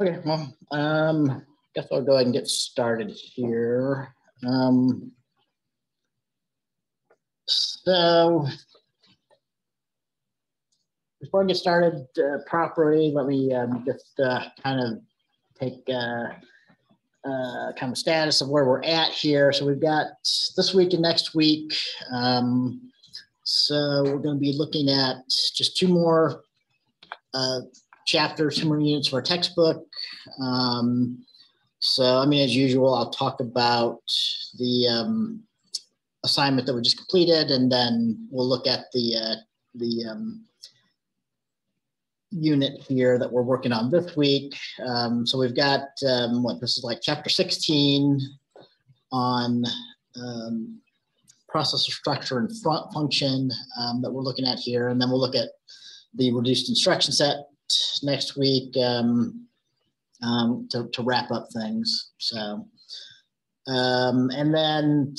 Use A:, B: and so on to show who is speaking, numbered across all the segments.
A: Okay, well, um, guess I'll go ahead and get started here. Um, so before I get started uh, properly, let me um, just uh, kind of take uh, uh, kind of status of where we're at here. So we've got this week and next week. Um, so we're going to be looking at just two more uh, chapters, two more units of our textbook. Um, so, I mean, as usual, I'll talk about the um, assignment that we just completed, and then we'll look at the uh, the um, unit here that we're working on this week. Um, so we've got um, what this is like chapter 16 on um, processor structure and front function that we're looking at here. And then we'll look at the reduced instruction set next week um, um, to, to wrap up things. So, um, and then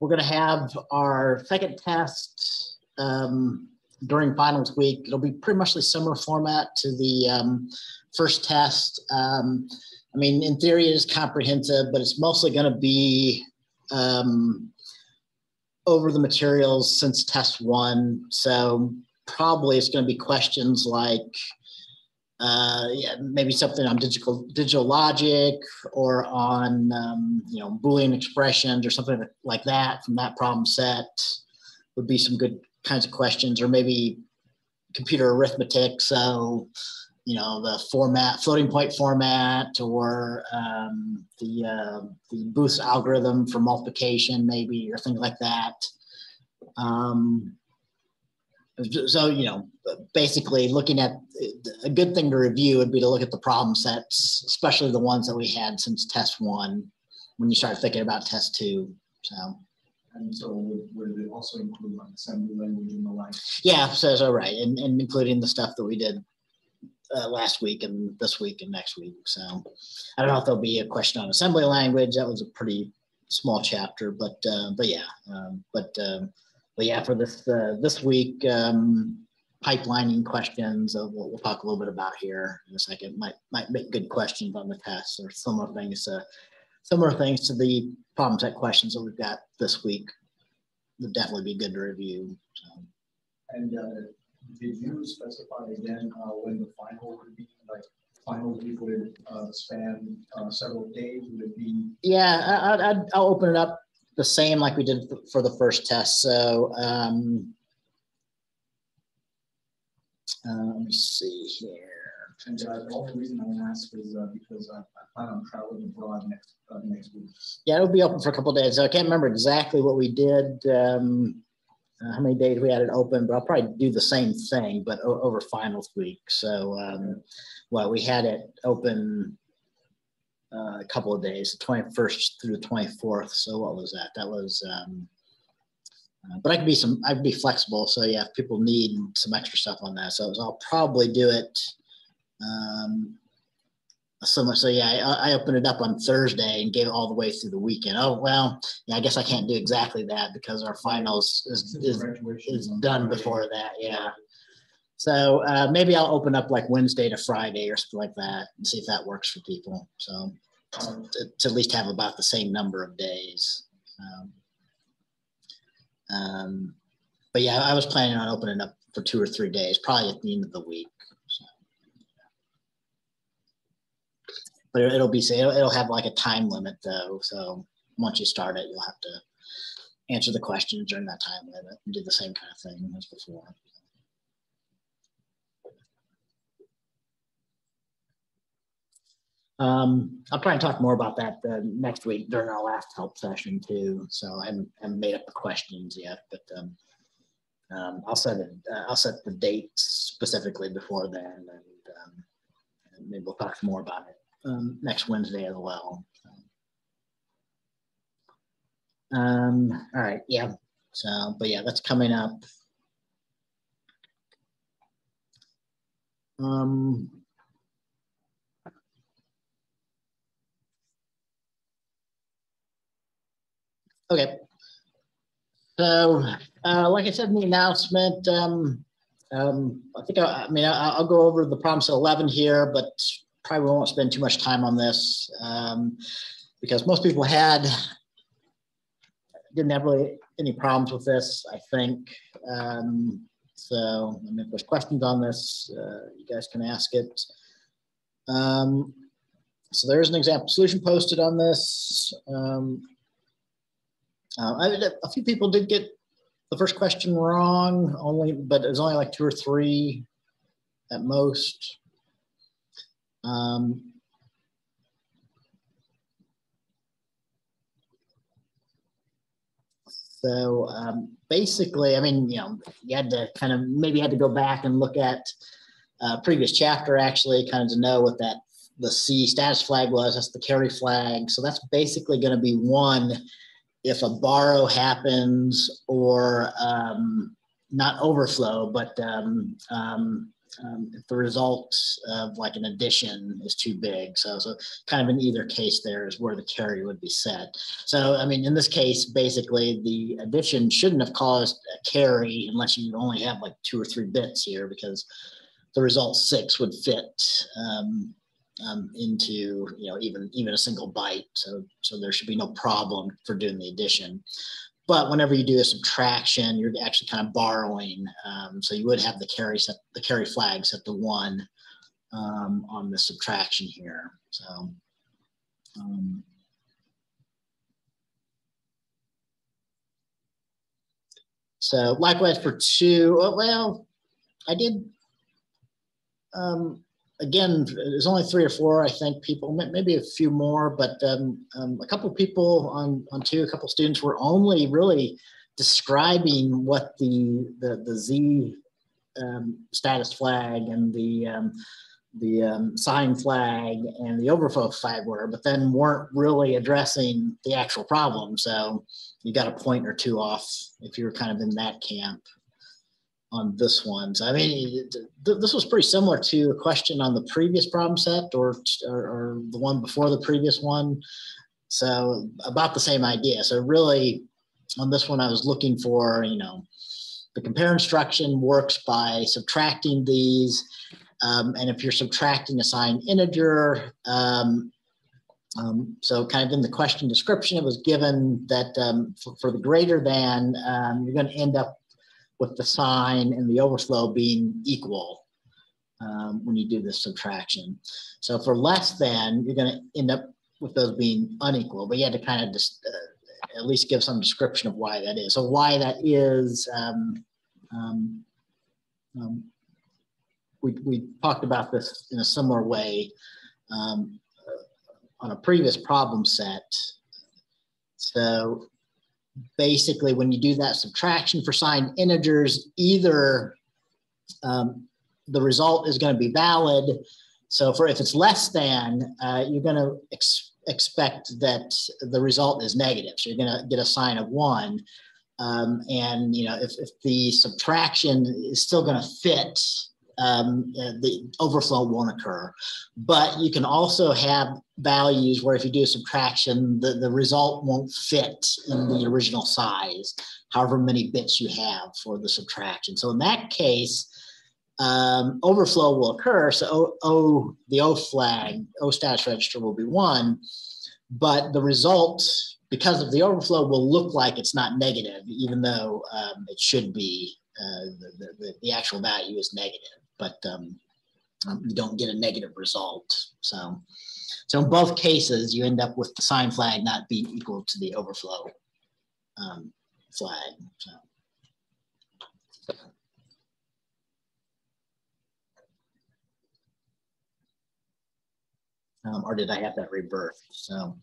A: we're going to have our second test um, during finals week. It'll be pretty much the similar format to the um, first test. Um, I mean, in theory, it is comprehensive, but it's mostly going to be um, over the materials since test one. So probably it's going to be questions like uh, yeah, maybe something on digital digital logic or on um, you know Boolean expressions or something like that from that problem set would be some good kinds of questions, or maybe computer arithmetic. So you know the format, floating point format, or um, the uh, the Booth algorithm for multiplication, maybe, or things like that. Um, so you know basically looking at a good thing to review would be to look at the problem sets especially the ones that we had since test one when you start thinking about test two so.
B: And so would, would it also include like assembly language and the like?
A: Yeah so, so right and, and including the stuff that we did uh, last week and this week and next week so. I don't know if there'll be a question on assembly language that was a pretty small chapter but uh, but yeah um, but um, but yeah, for this uh, this week, um, pipelining questions of what we'll talk a little bit about here in a second might might make good questions on the test or similar things uh, similar things to the problem set questions that we've got this week would definitely be good to review. So.
B: And uh, did you specify again uh, when the final would be like final week would uh, span uh, several days? Would it be?
A: Yeah, I, I'd, I'll open it up the same like we did for the first test. So um, uh, let me see here.
B: And uh, the only reason I ask is uh, because I, I, plan on traveling abroad next uh, next week.
A: Yeah, it'll be open for a couple days. I can't remember exactly what we did, um, uh, how many days we had it open, but I'll probably do the same thing, but over finals week. So, um, well, we had it open uh, a couple of days, the 21st through the 24th. So what was that? That was, um, uh, but I could be some, I could be flexible. So yeah, if people need some extra stuff on that. So I'll probably do it. Um, so much. So yeah, I, I, opened it up on Thursday and gave it all the way through the weekend. Oh, well, yeah, I guess I can't do exactly that because our finals is, is, is done before that. Yeah. So uh, maybe I'll open up like Wednesday to Friday or something like that and see if that works for people. So to, to at least have about the same number of days. Um, um, but yeah, I was planning on opening up for two or three days, probably at the end of the week. So. But it'll be it'll, it'll have like a time limit though. So once you start it, you'll have to answer the questions during that time limit and do the same kind of thing as before. Um, I'll try and talk more about that uh, next week during our last help session too. So I haven't, haven't made up the questions yet, but um, um, I'll set it. Uh, I'll set the date specifically before then, and, um, and maybe we'll talk more about it um, next Wednesday as well. Um, all right, yeah. So, but yeah, that's coming up. Um, Okay. So, uh, like I said in the announcement, um, um, I think I, I mean I, will go over the problem set 11 here, but probably won't spend too much time on this um, because most people had didn't have really any problems with this, I think. Um, so I mean, if there's questions on this, uh, you guys can ask it. Um, so there's an example solution posted on this. Uh, I, a few people did get the first question wrong, only, but it was only like two or three at most. Um, so um, basically, I mean, you know, you had to kind of maybe had to go back and look at uh, previous chapter actually, kind of to know what that the C status flag was. That's the carry flag. So that's basically going to be one if a borrow happens or um, not overflow, but um, um, um, if the result of like an addition is too big. So, so kind of in either case there is where the carry would be set. So, I mean, in this case, basically the addition shouldn't have caused a carry unless you only have like two or three bits here because the result six would fit um, um, into you know even even a single byte. So so there should be no problem for doing the addition. But whenever you do a subtraction, you're actually kind of borrowing. Um, so you would have the carry set the carry flag set to one um, on the subtraction here. So. Um, so likewise for two, oh, well, I did um, again, there's only three or four, I think, people, maybe a few more, but um, um, a couple people on, on two, a couple students were only really describing what the, the, the Z um, status flag and the, um, the um, sign flag and the overflow flag were, but then weren't really addressing the actual problem. So you got a point or two off if you were kind of in that camp on this one. So, I mean, th this was pretty similar to a question on the previous problem set or, or, or, the one before the previous one. So about the same idea. So really on this one, I was looking for, you know, the compare instruction works by subtracting these. Um, and if you're subtracting a signed integer, um, um, so kind of in the question description, it was given that um, for, for, the greater than, um, you're going to end up with the sign and the overflow being equal um, when you do this subtraction. So for less than, you're going to end up with those being unequal, but you had to kind of just uh, at least give some description of why that is. So why that is, um, um, um we, we talked about this in a similar way um, uh, on a previous problem set. So basically when you do that subtraction for signed integers, either um, the result is going to be valid. So for if it's less than, uh, you're going to ex expect that the result is negative. So you're going to get a sign of one. Um, and you know if, if the subtraction is still going to fit um, uh, the overflow won't occur. But you can also have values where if you do a subtraction, the, the result won't fit in the original size, however many bits you have for the subtraction. So in that case, um, overflow will occur. So o, o, the O flag, O status register will be one, but the result because of the overflow will look like it's not negative, even though um, it should be, uh, the, the, the actual value is negative but um, um, you don't get a negative result. So, so in both cases, you end up with the sign flag not being equal to the overflow um, flag. So. Um, or did I have that reversed? So,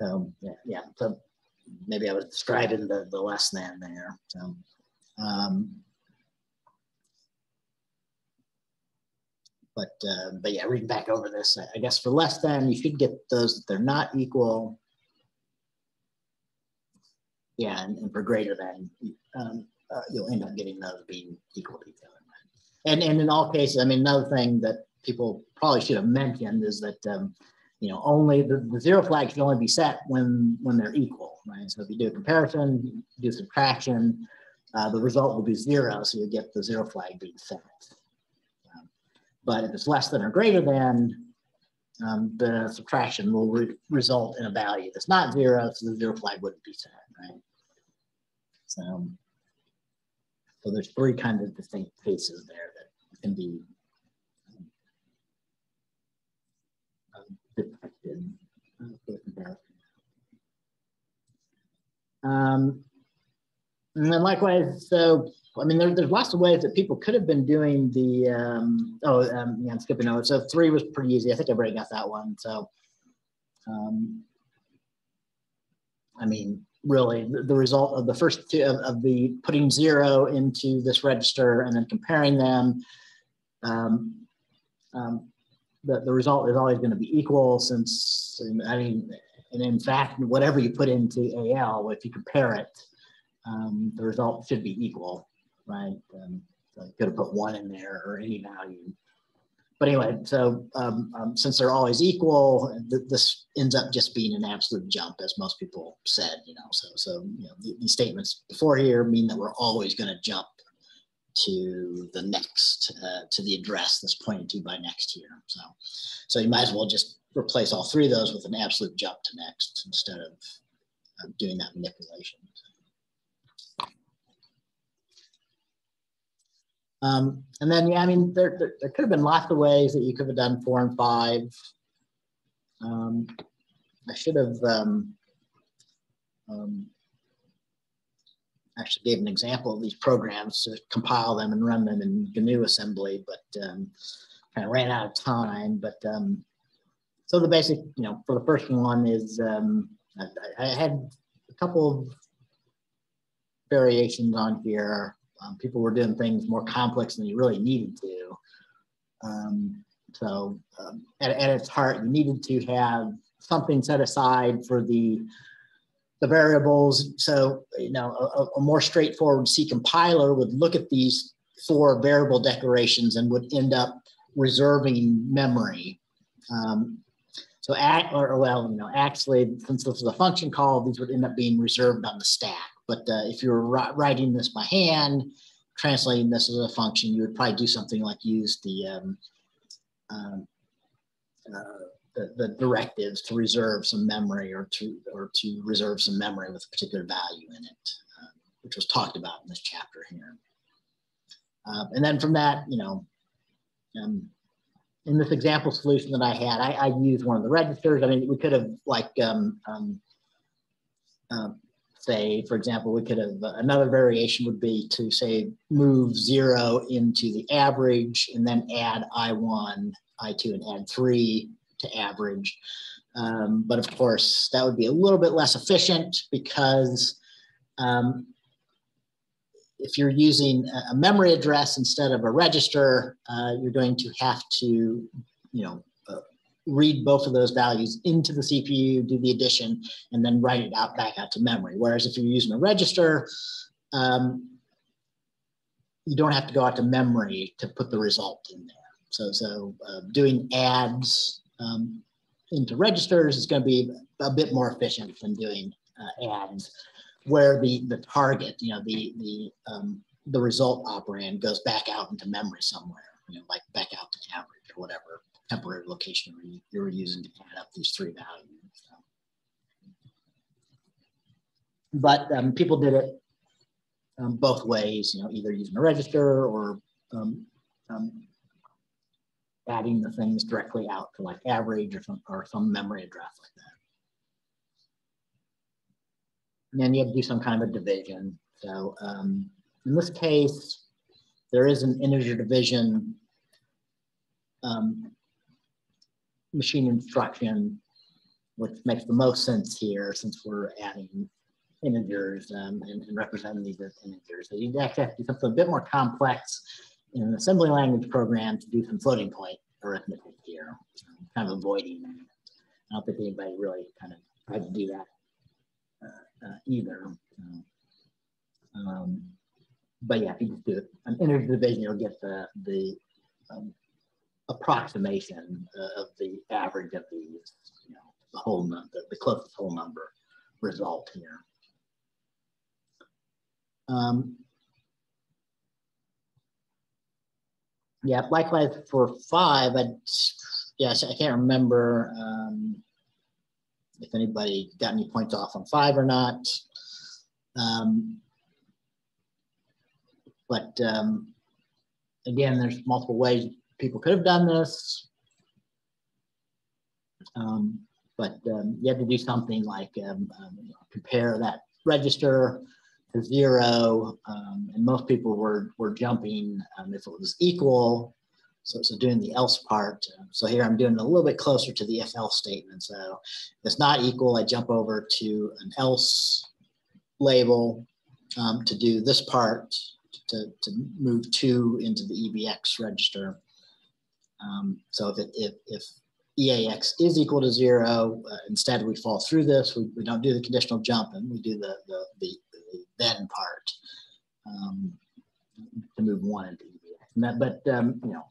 A: so yeah, yeah. So maybe I was describing the, the less than there. So, um, But uh, but yeah, reading back over this, I guess for less than, you should get those that they're not equal. Yeah, and, and for greater than, um, uh, you'll end up getting those being equal to each other. And and in all cases, I mean, another thing that people probably should have mentioned is that um, you know only the, the zero flag should only be set when when they're equal, right? So if you do a comparison, do subtraction, uh, the result will be zero, so you get the zero flag being set. But if it's less than or greater than, um, the subtraction will re- result in a value that's not zero, so the zero flag wouldn't be set, right? So, so there's three kind of distinct cases there that can be um, detected. Um, and then likewise, so I mean, there, there's lots of ways that people could have been doing the, um, oh, um, yeah, I'm skipping over. So three was pretty easy. I think I've already got that one. So, um, I mean, really the, the result of the first two of, of the putting zero into this register and then comparing them, um, um, the, the result is always going to be equal since, I mean, and in fact, whatever you put into AL, if you compare it, um, the result should be equal, right? Um, so you could have put one in there or any value. But anyway, so um, um, since they're always equal, th this ends up just being an absolute jump, as most people said, you know. So, so you know, the, these statements before here mean that we're always going to jump to the next, uh, to the address that's pointed to by next here. So, so you might as well just replace all three of those with an absolute jump to next instead of uh, doing that manipulation. Um, and then, yeah, I mean, there, there, there, could have been lots of ways that you could have done four and five. Um, I should have um, um, actually gave an example of these programs to compile them and run them in GNU assembly, but um, kind of ran out of time. But um, so the basic, you know, for the first one is I, I had a couple of variations on here. Um, people were doing things more complex than you really needed to. Um, so um, at, at its heart, you needed to have something set aside for the the variables. So you know, a, a more straightforward C compiler would look at these four variable declarations and would end up reserving memory. Um, so, at, or well, you know, actually, since this is a function call, these would end up being reserved on the stack. But uh, if you were writing this by hand, translating this as a function, you would probably do something like use the um, um, uh, the, the, directives to reserve some memory or to or to reserve some memory with a particular value in it, uh, which was talked about in this chapter here. Uh, and then from that, you know, um, in this example solution that I had, I, I, used one of the registers. I mean, we could have like um, um, um say, for example, we could have, another variation would be to say, move zero into the average and then add I1, I2, and add three to average. Um, but of course, that would be a little bit less efficient because um, if you're using a memory address instead of a register, uh, you're going to have to, you know, read both of those values into the CPU, do the addition, and then write it out back out to memory. Whereas if you're using a register, um, you don't have to go out to memory to put the result in there. So, so uh, doing adds um, into registers is going to be a bit more efficient than doing uh, adds, where the the target, you know, the the um, the result operand goes back out into memory somewhere, you know, like back out to average or whatever temporary location where you were using to add up these three values. So. But um, people did it um, both ways, you know, either using a register or um, um, adding the things directly out to like average or some, or some memory address like that. And then you have to do some kind of a division. So um, in this case, there is an integer division um, machine instruction, which makes the most sense here since we're adding integers um, and, and, representing these as integers. So you actually have to do something a bit more complex in an assembly language program to do some floating point arithmetic here, kind of avoiding that. I don't think anybody really kind of tried to do that uh, uh, either. Um, but yeah, if you just do an integer division, you'll get the, the um, approximation of the average of these, you know, the whole number, the closest whole number result here. Um, yeah, likewise for five, I'd yes, I can't remember um, if anybody got any points off on five or not. Um, but um, again, there's multiple ways people could have done this. Um, but um, you have to do something like um, um, compare that register to zero. Um, and most people were, were jumping um, if it was equal. So, so doing the else part. So here I'm doing a little bit closer to the if else statement. So if it's not equal, I jump over to an else label to do this part to, to move two into the EBX register. Um, so if, if, if EAX is equal to zero, uh, instead we fall through this, we, we don't do the conditional jump and we do the, the, the, the then part um, to move one into EAX. That, but, um, you know,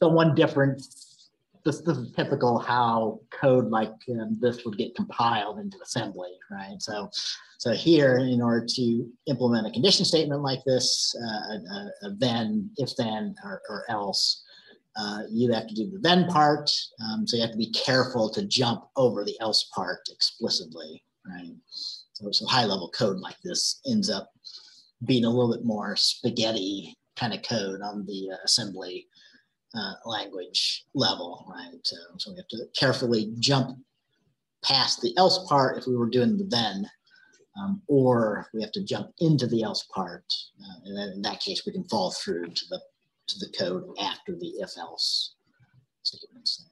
A: the one difference, this, this is typical how code like um, this would get compiled into assembly, right? So, so here, in order to implement a condition statement like this, uh, a, a then, if then, or, or else, uh, you have to do the then part. Um, so you have to be careful to jump over the else part explicitly, right? So, so high level code like this ends up being a little bit more spaghetti kind of code on the uh, assembly uh, language level, right? So, so we have to carefully jump past the else part if we were doing the then, um, or we have to jump into the else part. Uh, and then in that case, we can fall through to the to the code after the if else statements.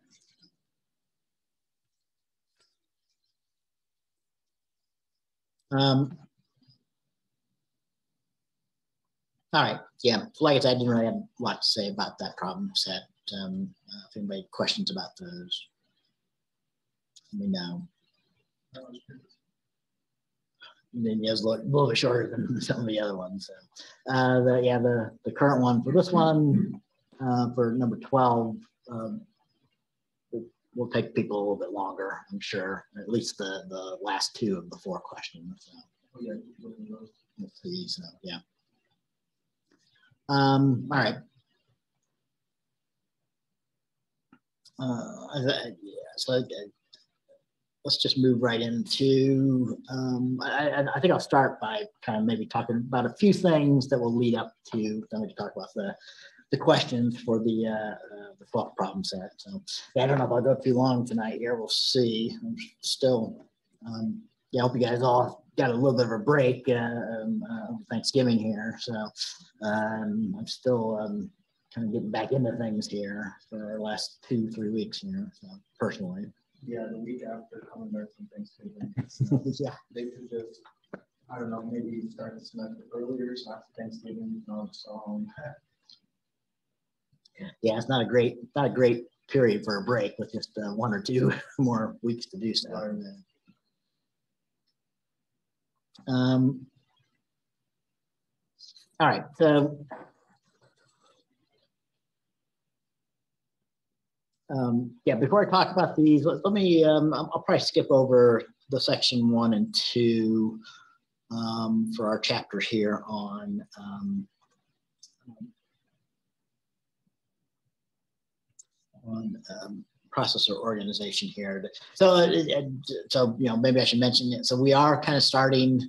A: Um, all right, yeah, like I said, I didn't really have a lot to say about that problem set. Um, uh, if anybody questions about those, let me know. And then it was a little, bit shorter than some of the other ones. So, uh, the, yeah, the, the current one for this one, uh, for number 12, um, will, will take people a little bit longer, I'm sure, at least the, the last two of the four questions. So,
B: Oh,
A: let's see, so, yeah. Um, all right. Uh, yeah, so let's just move right into, um, I, I, think I'll start by kind of maybe talking about a few things that will lead up to, then we can talk about the, the questions for the, uh, uh, the 12th problem set. So yeah, I don't know if I'll go too long tonight here. We'll see. I'm still, um, yeah, I hope you guys all got a little bit of a break, uh, um, uh, Thanksgiving here. So, um, I'm still, um, kind of getting back into things here for the last two, three weeks here, so personally.
B: Yeah, the week after coming back from Thanksgiving.
A: Yeah.
B: They could just, I don't know, maybe start the semester earlier, so after Thanksgiving, you know, so.
A: yeah, it's not a great, not a great period for a break with just uh, one or two more weeks to do so. Um, all right, so um, yeah, before I talk about these, let, let me, um, I'll, probably skip over the section one and two um, for our chapter here on um, on um, processor organization here. So, uh, uh, so you know, maybe I should mention it. So we are kind of starting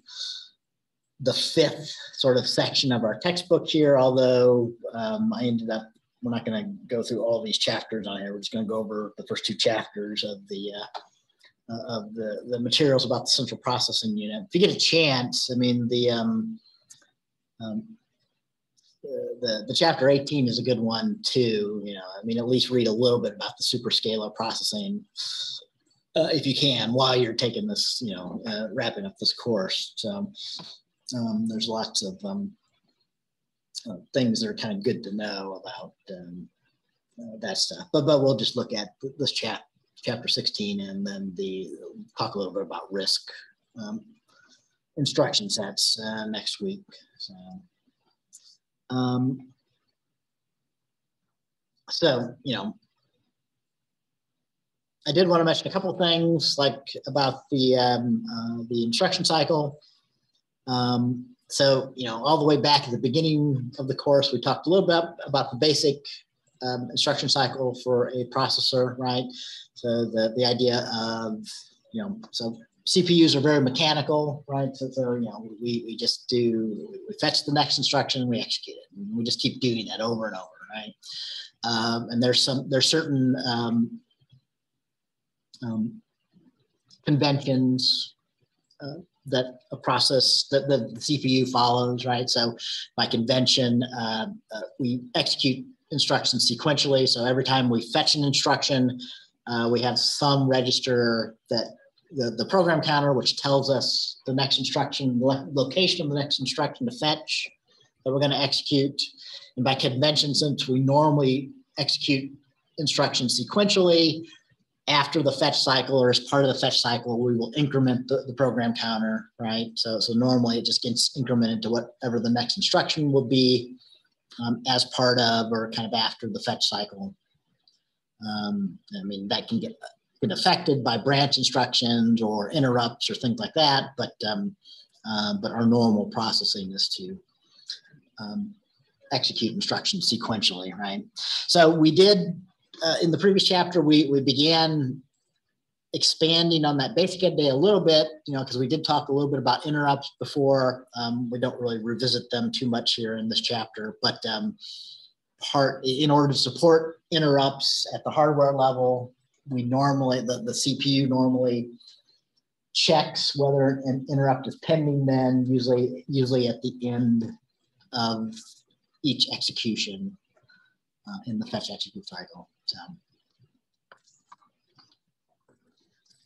A: the fifth sort of section of our textbook here. Although um, I ended up, we're not going to go through all these chapters on here. We're just going to go over the first two chapters of the uh, uh, of the the materials about the central processing unit. If you get a chance, I mean the um, um, the, the chapter 18 is a good one too. You know, I mean, at least read a little bit about the superscalar processing uh, if you can while you're taking this, you know, uh, wrapping up this course. So um, there's lots of um, uh, things that are kind of good to know about um, uh, that stuff. But but we'll just look at this chap chapter 16 and then the talk a little bit about RISC um, instruction sets uh, next week. So. Um, so, you know, I did want to mention a couple of things like about the, um, uh, the instruction cycle. Um, so, you know, all the way back at the beginning of the course, we talked a little bit about the basic um, instruction cycle for a processor, right? So the, the idea of, you know, so CPUs are very mechanical, right? So, so you know, we, we just do, we fetch the next instruction and we execute it. And we just keep doing that over and over, right? Um, and there's some, there's certain um, um, conventions uh, that a process that the CPU follows, right? So by convention, uh, uh, we execute instructions sequentially. So every time we fetch an instruction, uh, we have some register that the, the program counter, which tells us the next instruction, lo location of the next instruction to fetch that we're going to execute. And by convention, since we normally execute instructions sequentially, after the fetch cycle or as part of the fetch cycle, we will increment the, the program counter, right? So, so normally it just gets incremented to whatever the next instruction will be um, as part of or kind of after the fetch cycle. Um, I mean, that can get, get affected by branch instructions or interrupts or things like that, but, um, uh, but our normal processing is to um, execute instructions sequentially, right? So we did uh, in the previous chapter, we, we began expanding on that basic idea a little bit, you know, because we did talk a little bit about interrupts before. Um, we don't really revisit them too much here in this chapter, but um, part in order to support interrupts at the hardware level, we normally, the, the CPU normally checks whether an interrupt is pending then usually usually at the end of each execution uh, in the fetch execute cycle. So,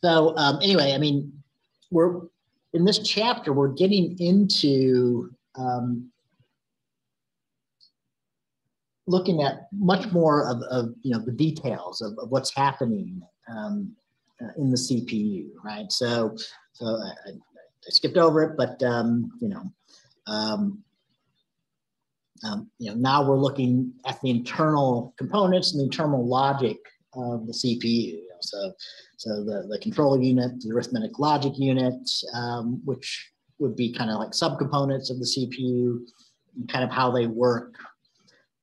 A: so um, anyway, I mean, we're in this chapter, we're getting into um, looking at much more of, of, you know the details of, of what's happening um, uh, in the CPU, right? So, so I, I skipped over it, but um, you know, um, um, you know, now we're looking at the internal components and the internal logic of the CPU. So, so the, the control unit, the arithmetic logic unit, um, which would be kind of like subcomponents of the CPU, kind of how they work.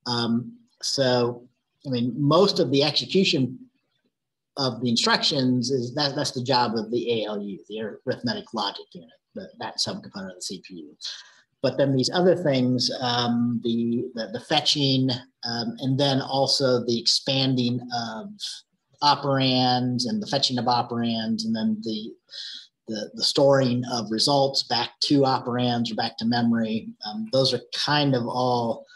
A: Um, so, I mean, most of the execution of the instructions is that that's the job of the ALU, the arithmetic logic unit, the, that subcomponent of the CPU. But then these other things, um, the, the, the, fetching, um, and then also the expanding of operands and the fetching of operands, and then the, the, the storing of results back to operands or back to memory. Um, those are kind of all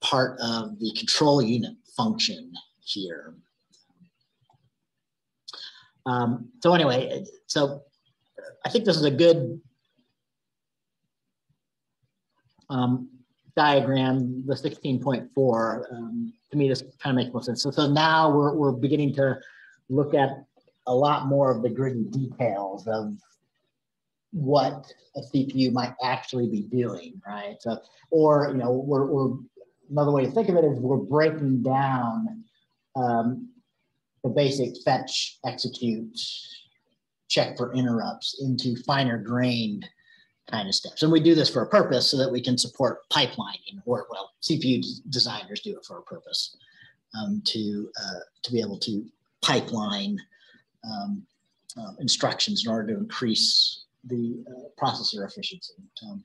A: part of the control unit function here. Um, so anyway, so I think this is a good um, diagram, the 16.4, um, to me, this kind of makes more sense. So, so now we're, we're beginning to look at a lot more of the gritty details of what a CPU might actually be doing, right? So, or, you know, we're, we're another way to think of it is we're breaking down um, the basic fetch, execute, check for interrupts into finer grained kind of steps. And we do this for a purpose so that we can support pipelining, or well, CPU designers do it for a purpose um, to uh, to be able to pipeline um, uh, instructions in order to increase the uh, processor efficiency. Um,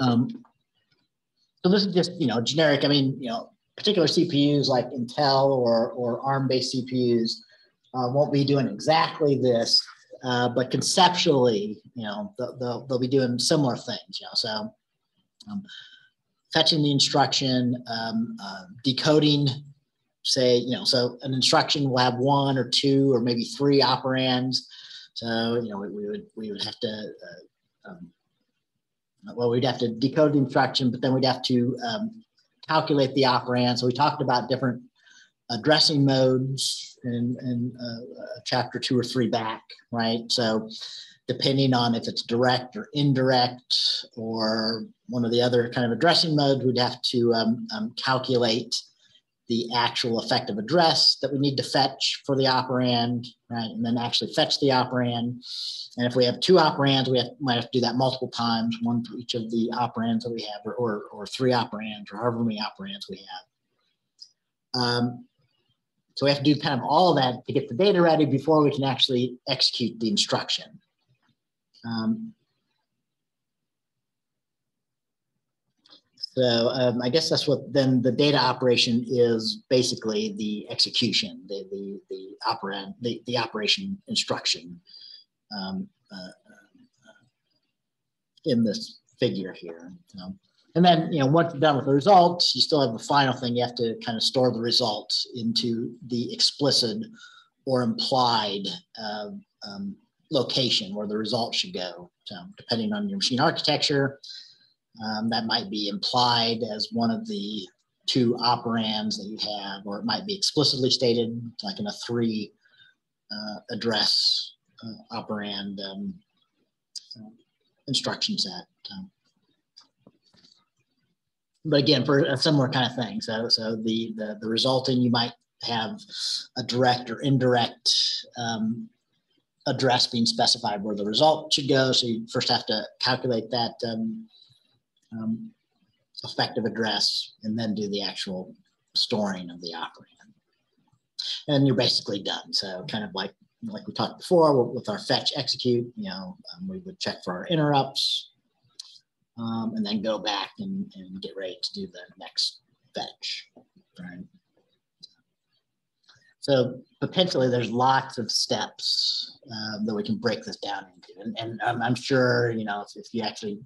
A: um, so this is just you know generic. I mean you know particular CPUs like Intel or or ARM based CPUs uh, won't be doing exactly this uh, but conceptually, you know, they'll, they'll, be doing similar things, you know, so um, fetching the instruction, um, uh, decoding, say, you know, so an instruction will have one or two or maybe three operands. So, you know, we, we would, we would have to, uh, um, well, we'd have to decode the instruction, but then we'd have to um, calculate the operand. So we talked about different addressing modes in, in uh, chapter two or three back, right? So depending on if it's direct or indirect or one of the other kind of addressing modes, we'd have to um, um, calculate the actual effective address that we need to fetch for the operand, right? And then actually fetch the operand. And if we have two operands, we have, might have to do that multiple times, one for each of the operands that we have, or, or, or three operands, or however many operands we have. Um, so we have to do kind of all that to get the data ready before we can actually execute the instruction. Um, So um, I guess that's what then the data operation is basically the execution, the the the operand, the, the operation instruction um, uh, uh, in this figure here. And then you know once you're done with the results, you still have the final thing. You have to kind of store the results into the explicit or implied uh, um, location where the result should go. So depending on your machine architecture um, that might be implied as one of the two operands that you have, or it might be explicitly stated, like in a three uh, address uh, operand um, uh, instruction set. But again, for a similar kind of thing. So, so the, the, the resulting, you might have a direct or indirect um, address being specified where the result should go. So you first have to calculate that um, um, effective address and then do the actual storing of the operand. And you're basically done. So kind of like like we talked before with our fetch execute, you know, um, we would check for our interrupts um, and then go back and, and get ready to do the next fetch, right? So potentially there's lots of steps um, that we can break this down into. And, and I'm, I'm sure, you know, if, if you actually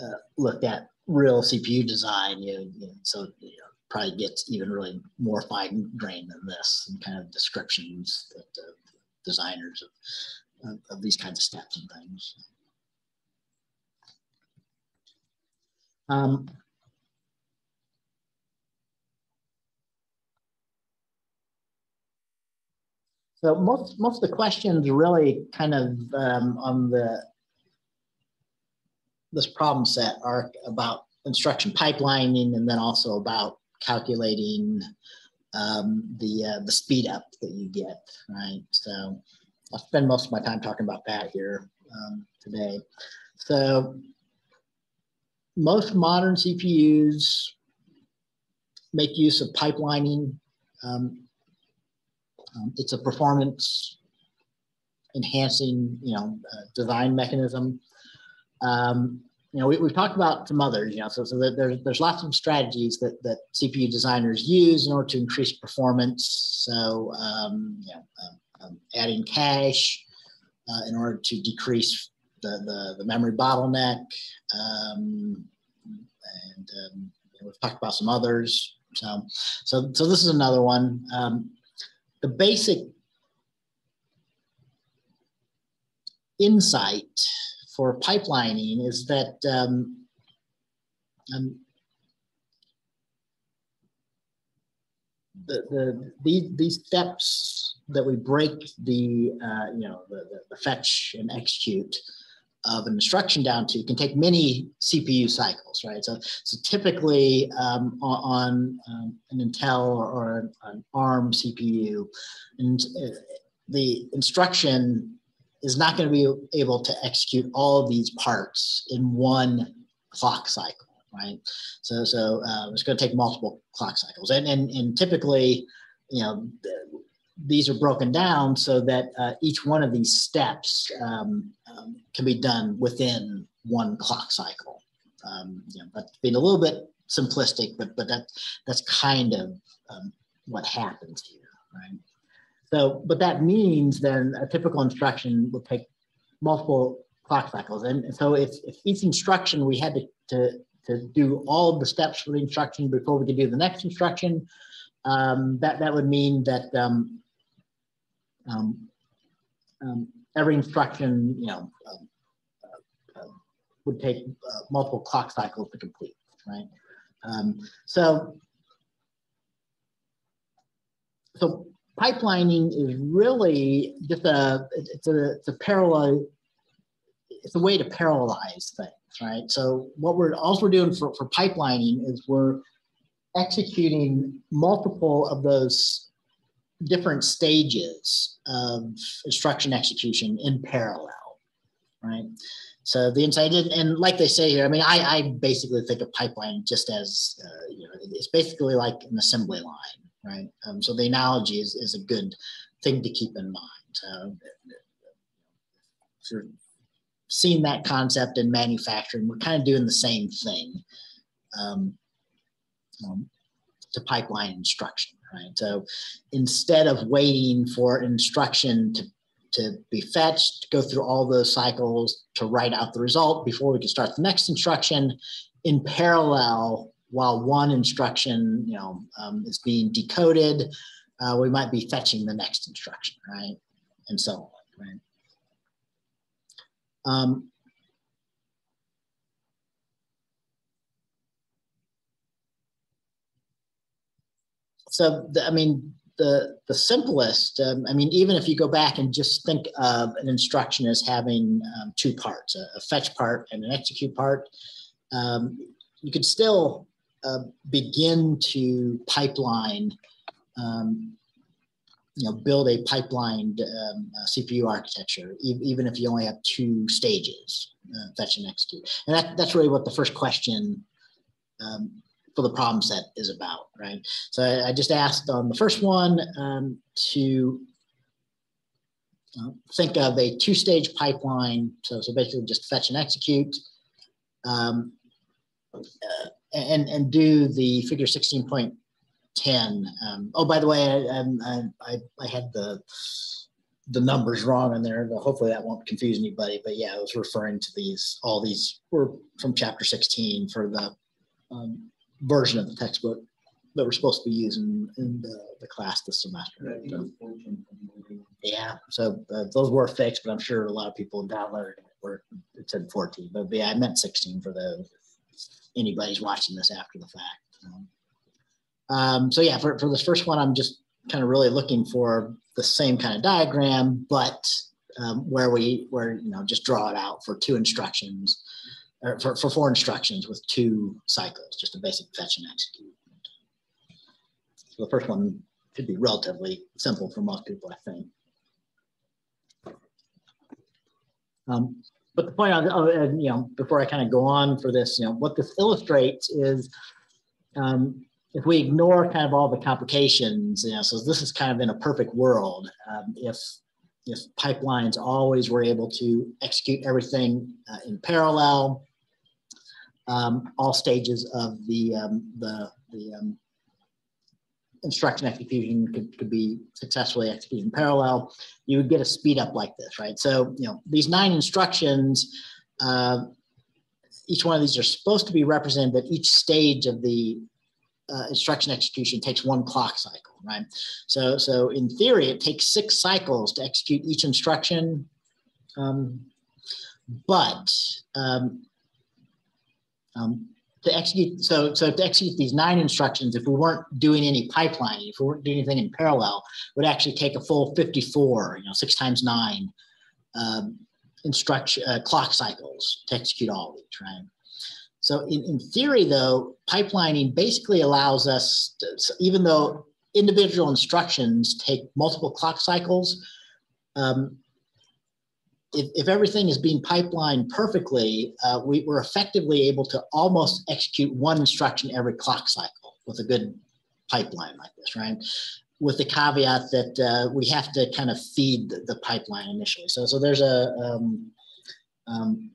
A: uh, looked at real CPU design, you, you know, so you know, probably gets even really more fine grained than this and kind of descriptions that uh, designers of, of, of, these kinds of steps and things. Um, so most most of the questions really kind of um, on the this problem set are about instruction pipelining and then also about calculating um, the uh, the speed up that you get, right? So I'll spend most of my time talking about that here um, today. So most modern CPUs make use of pipelining. Um, um, it's a performance enhancing, you know, uh, design mechanism. Um, you know, we, have talked about some others, you know, so, so there's, there's lots of strategies that, that CPU designers use in order to increase performance. So, um, you know, um, um, adding cache uh, in order to decrease the, the, the memory bottleneck. Um, and um, we've talked about some others. So, so, so this is another one. Um, the basic insight for pipelining is that um, um, the, the, the, these steps that we break the, uh, you know, the, the, the, fetch and execute of an instruction down to can take many CPU cycles, right? So, so typically um, on, um, an Intel or, or, an ARM CPU, and uh, the instruction is not going to be able to execute all of these parts in one clock cycle, right? So, so uh, it's going to take multiple clock cycles, and and and typically, you know, these are broken down so that uh, each one of these steps um, um, can be done within one clock cycle. Um, you know, but being a little bit simplistic, but but that that's kind of um, what happens here, right? So, but that means then a typical instruction would take multiple clock cycles. And so if, if each instruction we had to, to, to do all the steps for the instruction before we could do the next instruction, um, that, that would mean that um, um, um every instruction, you know, um, uh, uh, would take uh, multiple clock cycles to complete, right? So, so pipelining is really just a it's a it's a parallel it's a way to parallelize things right so what we're also doing for, for pipelining is we're executing multiple of those different stages of instruction execution in parallel, right? So the insight, and like they say here, I mean, I, I basically think of pipeline just as, uh, you know, it's basically like an assembly line, right? Um, so the analogy is, is a good thing to keep in mind. So, if you're seeing that concept in manufacturing, we're kind of doing the same thing um, um, to pipeline instruction, right? So instead of waiting for instruction to to be fetched, to go through all those cycles to write out the result before we can start the next instruction. In parallel, while one instruction, you know, um, is being decoded, uh, we might be fetching the next instruction, right, and so on, right. Um, so, the, I mean, the, the simplest, um, I mean, even if you go back and just think of an instruction as having um, two parts, a, a, fetch part and an execute part, um, you could still uh, begin to pipeline, um, you know, build a pipelined um, CPU architecture, e even if you only have two stages, uh, fetch and execute. And that, that's really what the first question um, for the problem set is about, right? So I, I just asked on the first one um, to uh, think of a two-stage pipeline. So, so basically just fetch and execute um, uh, and, and do the figure 16.10. Um, oh, by the way, I, I, I, had the the numbers wrong in there. Hopefully that won't confuse anybody. But yeah, I was referring to these, all these were from chapter 16 for the um, version of the textbook that we're supposed to be using in the, the class this semester. Yeah, so uh, those were fixed, but I'm sure a lot of people downloaded it where it said 14. But yeah, I meant 16 for those. Anybody's watching this after the fact. Um, so yeah, for, for this first one, I'm just kind of really looking for the same kind of diagram, but um, where we where you know just draw it out for two instructions or for, for four instructions with two cycles, just a basic fetch and execute. So the first one should be relatively simple for most people, I think. Um, but the point, of, you know, before I kind of go on for this, you know, what this illustrates is um, if we ignore kind of all the complications, you know, so this is kind of in a perfect world. Um, if if pipelines always were able to execute everything uh, in parallel, um, all stages of the um, the, the um, instruction execution could, could be successfully executed in parallel, you would get a speed up like this, right? So, you know, these nine instructions, uh, each one of these are supposed to be represented, but each stage of the uh, instruction execution takes one clock cycle, right? So, so in theory, it takes six cycles to execute each instruction. Um, but um, um, to execute, so, so to execute these nine instructions, if we weren't doing any pipelining, if we weren't doing anything in parallel, would actually take a full 54, you know, six times nine um, instruction uh, clock cycles to execute all of these, right? So in, in theory, though, pipelining basically allows us, to, so even though individual instructions take multiple clock cycles, um, if, if everything is being pipelined perfectly, uh, we, we're effectively able to almost execute one instruction every clock cycle with a good pipeline like this, right? With the caveat that uh, we have to kind of feed the, the pipeline initially. So, so there's a, um, um,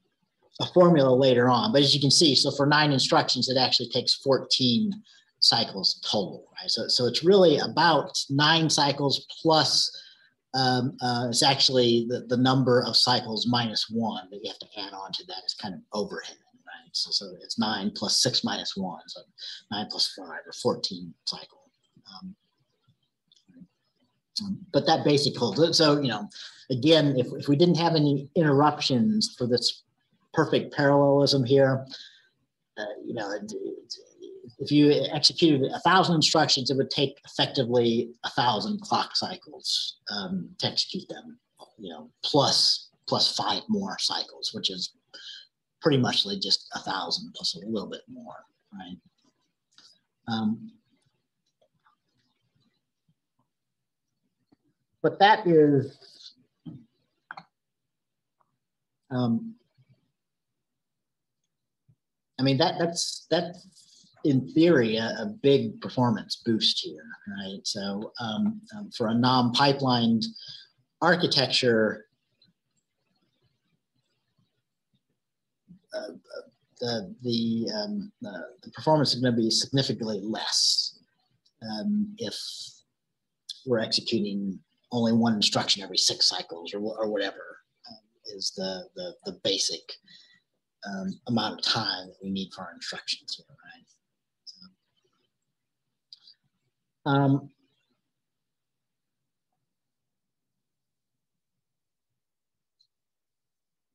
A: a formula later on, but as you can see, so for nine instructions, it actually takes 14 cycles total, right? So, so it's really about nine cycles plus um, uh, it's actually the, the number of cycles minus one that you have to add on to that is kind of overhead, right? So, so it's nine plus six minus one, so nine plus five or 14 cycle. Um, um, but that basic holds. it. So, you know, again, if, if we didn't have any interruptions for this perfect parallelism here, uh, you know, it, it, if you executed a thousand instructions, it would take effectively a thousand clock cycles um, to execute them. You know, plus plus five more cycles, which is pretty much like just a thousand plus a little bit more, right? Um, but that is um, I mean that that's that's in theory a, a big performance boost here, right? So um, um, for a non-pipelined architecture, uh, the the, um, the, the performance is going to be significantly less um, if we're executing only one instruction every six cycles or, or whatever um, is the, the, the basic um, amount of time that we need for our instructions here, right? So, um,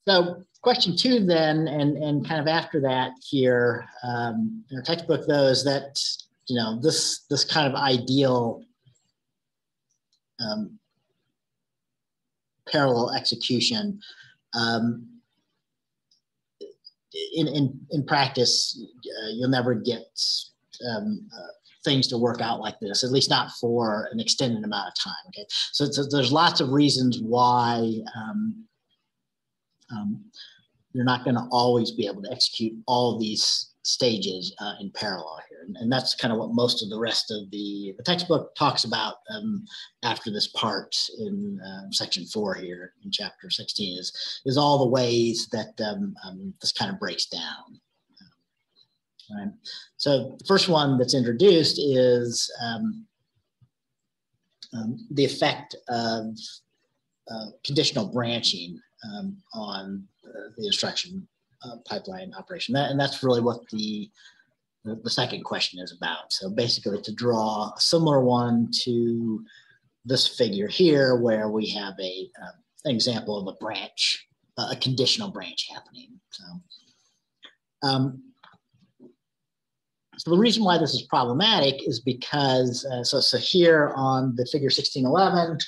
A: so question two then, and, and kind of after that here, um, in our textbook though, is that, you know, this, this kind of ideal um, parallel execution um, in, in, in practice, uh, you'll never get um, uh, things to work out like this, at least not for an extended amount of time. Okay, so, so there's lots of reasons why um, um, you're not going to always be able to execute all these stages uh, in parallel here. And, and, that's kind of what most of the rest of the, the textbook talks about um, after this part in uh, section four here in chapter 16 is, is all the ways that um, um, this kind of breaks down. Right. So the first one that's introduced is um, um, the effect of uh, conditional branching um, on uh, the instruction uh, pipeline operation. That, and that's really what the, the, second question is about. So basically to draw a similar one to this figure here where we have a an example of a branch, a conditional branch happening. So, um, so the reason why this is problematic is because, uh, so, so here on the figure 1611,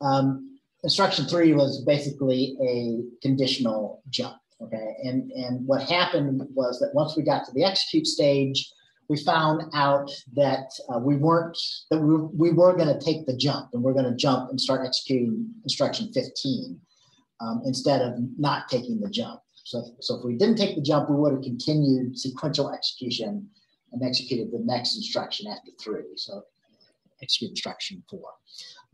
A: um, instruction three was basically a conditional jump. Okay, and and what happened was that once we got to the execute stage, we found out that uh, we weren't that we, we were going to take the jump and we're going to jump and start executing instruction 15 um, instead of not taking the jump. So, so if we didn't take the jump, we would have continued sequential execution and executed the next instruction after three. So execute instruction four.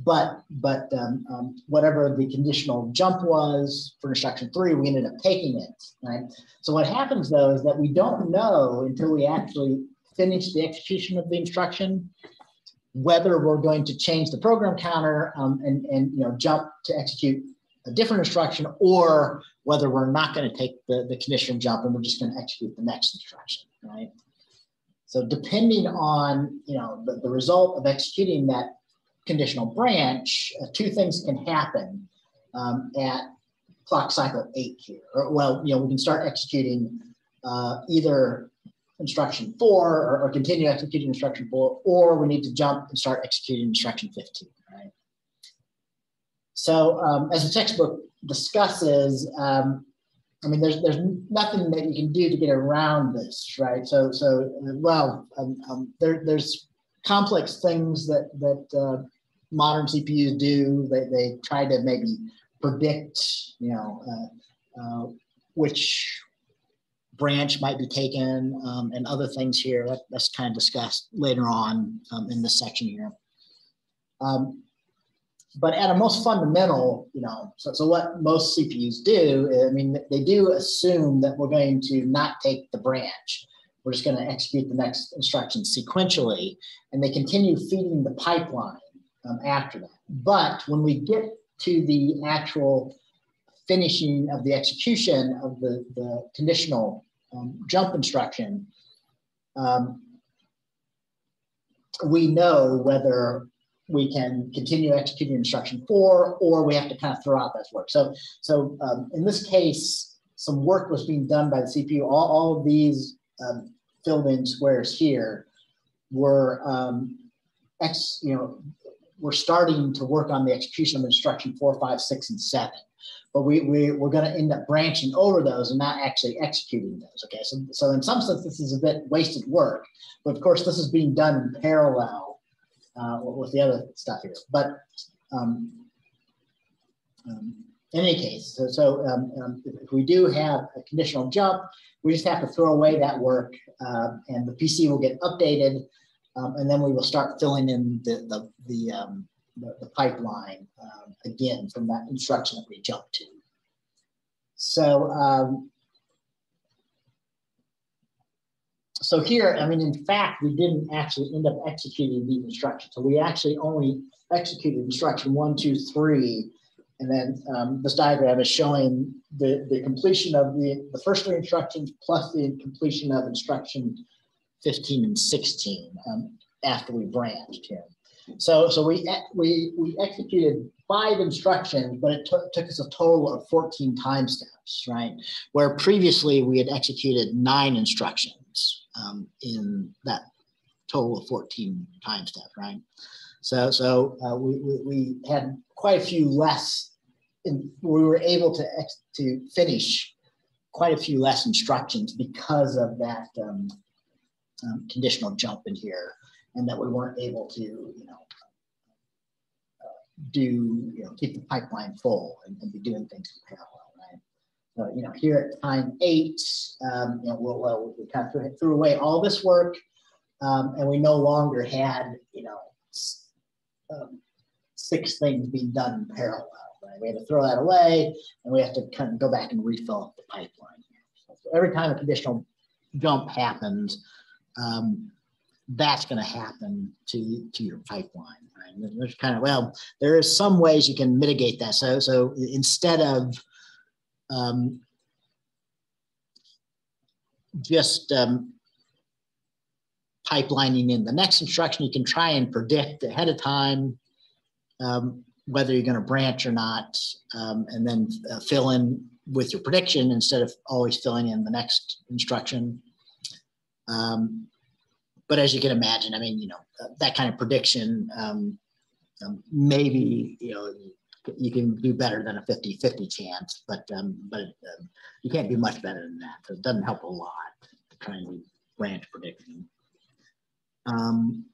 A: But but um, um, whatever the conditional jump was for instruction three, we ended up taking it. Right. So what happens though is that we don't know until we actually finish the execution of the instruction whether we're going to change the program counter um, and and you know jump to execute a different instruction or whether we're not going to take the, the conditional jump and we're just going to execute the next instruction, right? So depending on you know the, the result of executing that conditional branch, uh, two things can happen um, at clock cycle eight here. Or, well, you know, we can start executing uh, either instruction four or, or, continue executing instruction four, or we need to jump and start executing instruction 15, right? So um, as the textbook discusses, um, I mean, there's there's nothing that you can do to get around this, right? So so well, um, um, there there's complex things that that uh, modern CPUs do. They they try to maybe predict, you know, uh, uh, which branch might be taken um, and other things here. That, that's kind of discussed later on um, in this section here. Um, but at a most fundamental, you know, so, so what most CPUs do, I mean, they do assume that we're going to not take the branch. We're just going to execute the next instruction sequentially, and they continue feeding the pipeline um, after that. But when we get to the actual finishing of the execution of the, the conditional um, jump instruction, um, we know whether we can continue executing instruction four, or we have to kind of throw out that work. So, so um, in this case, some work was being done by the CPU. All, all of these um, filled in squares here were, um, ex, you know, we're starting to work on the execution of instruction four, five, six, and seven. But we, we, we're going to end up branching over those and not actually executing those. Okay, so, so in some sense, this is a bit wasted work. But of course, this is being done in parallel uh, with the other stuff here. But um, um, in any case, so, so um, um, if we do have a conditional jump, we just have to throw away that work uh, and the PC will get updated um, and then we will start filling in the, the, the, um, the, the pipeline again from that instruction that we jumped to. So, um, so here, I mean, in fact, we didn't actually end up executing the instruction. So we actually only executed instruction one, two, three, and then um, this diagram is showing the, the completion of the, the first three instructions plus the completion of instruction 15 and 16 um, after we branched here. So, so we, we, we executed five instructions, but it took, took us a total of 14 time steps, right? Where previously we had executed nine instructions um, in that total of 14 time steps, right? So, so uh, we, we, we, had quite a few less, we were able to, to finish quite a few less instructions because of that um, um, conditional jump in here and that we weren't able to, you know, do, you know, keep the pipeline full and, and be doing things in parallel? So, you know, here at time eight, um, you know, we'll, we'll, we kind of threw, away all this work um, and we no longer had, you know, um, six things being done in parallel, right? We had to throw that away and we have to kind of go back and refill the pipeline. So every time a conditional jump happens, um, that's going to happen to to your pipeline. Right? There's kind of well, there is some ways you can mitigate that. So so instead of um, just um, pipelining in the next instruction, you can try and predict ahead of time um, whether you're going to branch or not, um, and then uh, fill in with your prediction instead of always filling in the next instruction. Um, but as you can imagine, I mean, you know, that kind of prediction, um, um, maybe, you know, you can do better than a 50 50 chance, but um, but um, you can't do much better than that. So it doesn't help a lot to try and do branch prediction. Um,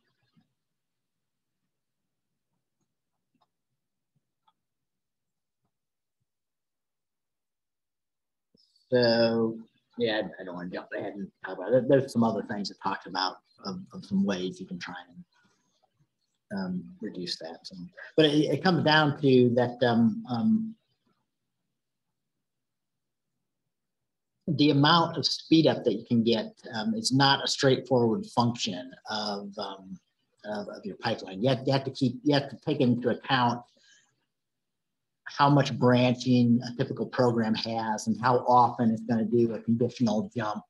A: so yeah, I don't want to jump ahead and talk about it. There's some other things that talked about of, of some ways you can try and um, reduce that. So, but it, it, comes down to that um, um, the amount of speed up that you can get um, is not a straightforward function of, um, of, of, your pipeline. You have, you have to keep, you have to take into account how much branching a typical program has and how often it's going to do a conditional jump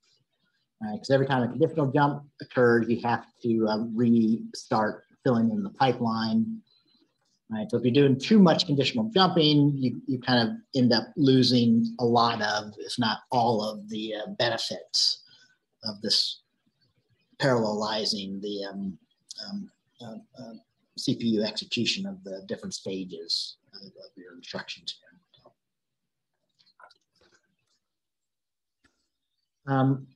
A: because every time a conditional jump occurs, you have to um, restart filling in the pipeline. Right, so if you're doing too much conditional jumping, you, you kind of end up losing a lot of, if not all of the uh, benefits of this parallelizing the um, um, uh, uh, CPU execution of the different stages of, of your instructions. Um,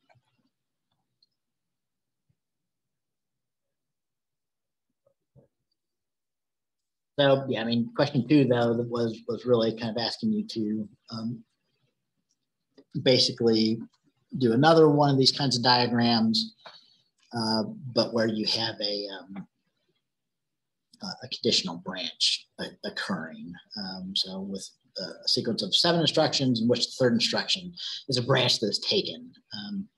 A: So yeah, I mean, question two though was was really kind of asking you to um, basically do another one of these kinds of diagrams, uh, but where you have a um, a conditional branch occurring. Um, so with a sequence of seven instructions in which the third instruction is a branch that is taken. Um,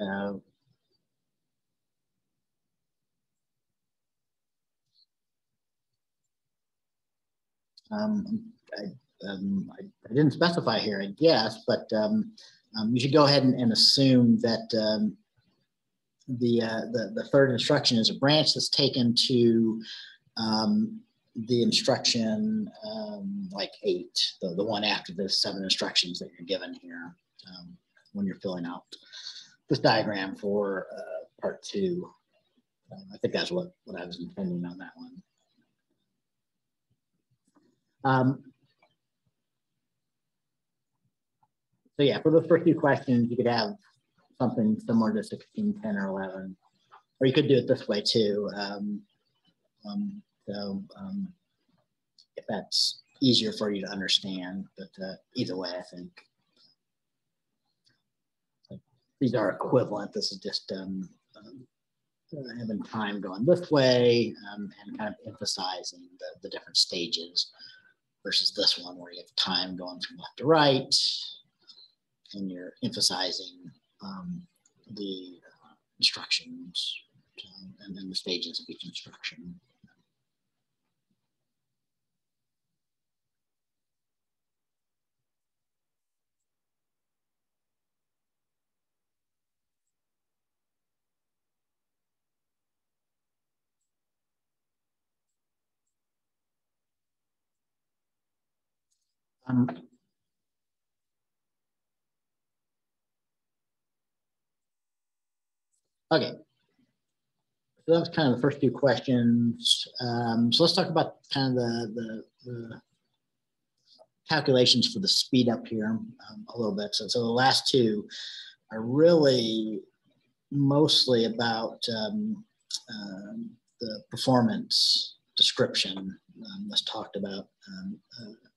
A: Uh, um, I, um, I, I, didn't specify here, I guess, but um, um, you should go ahead and, and assume that um, the, uh, the, the third instruction is a branch that's taken to um, the instruction um, like eight, the, the one after the seven instructions that you're given here um, when you're filling out this diagram for uh, part two. Um, I think that's what, what I was intending on that one. Um, so yeah, for those first few questions, you could have something similar to 16, 10, or 11. Or you could do it this way too. Um, um, so um, if that's easier for you to understand, but uh, either way, I think these are equivalent. This is just um, um, having time going this way um, and kind of emphasizing the, the different stages versus this one where you have time going from left to right and you're emphasizing um, the instructions um, and then the stages of each instruction. Um, okay. So that was kind of the first few questions. Um, so let's talk about kind of the, the, the calculations for the speed up here um, a little bit. So, so the last two are really mostly about um, um, the performance description um, that's talked about um, uh,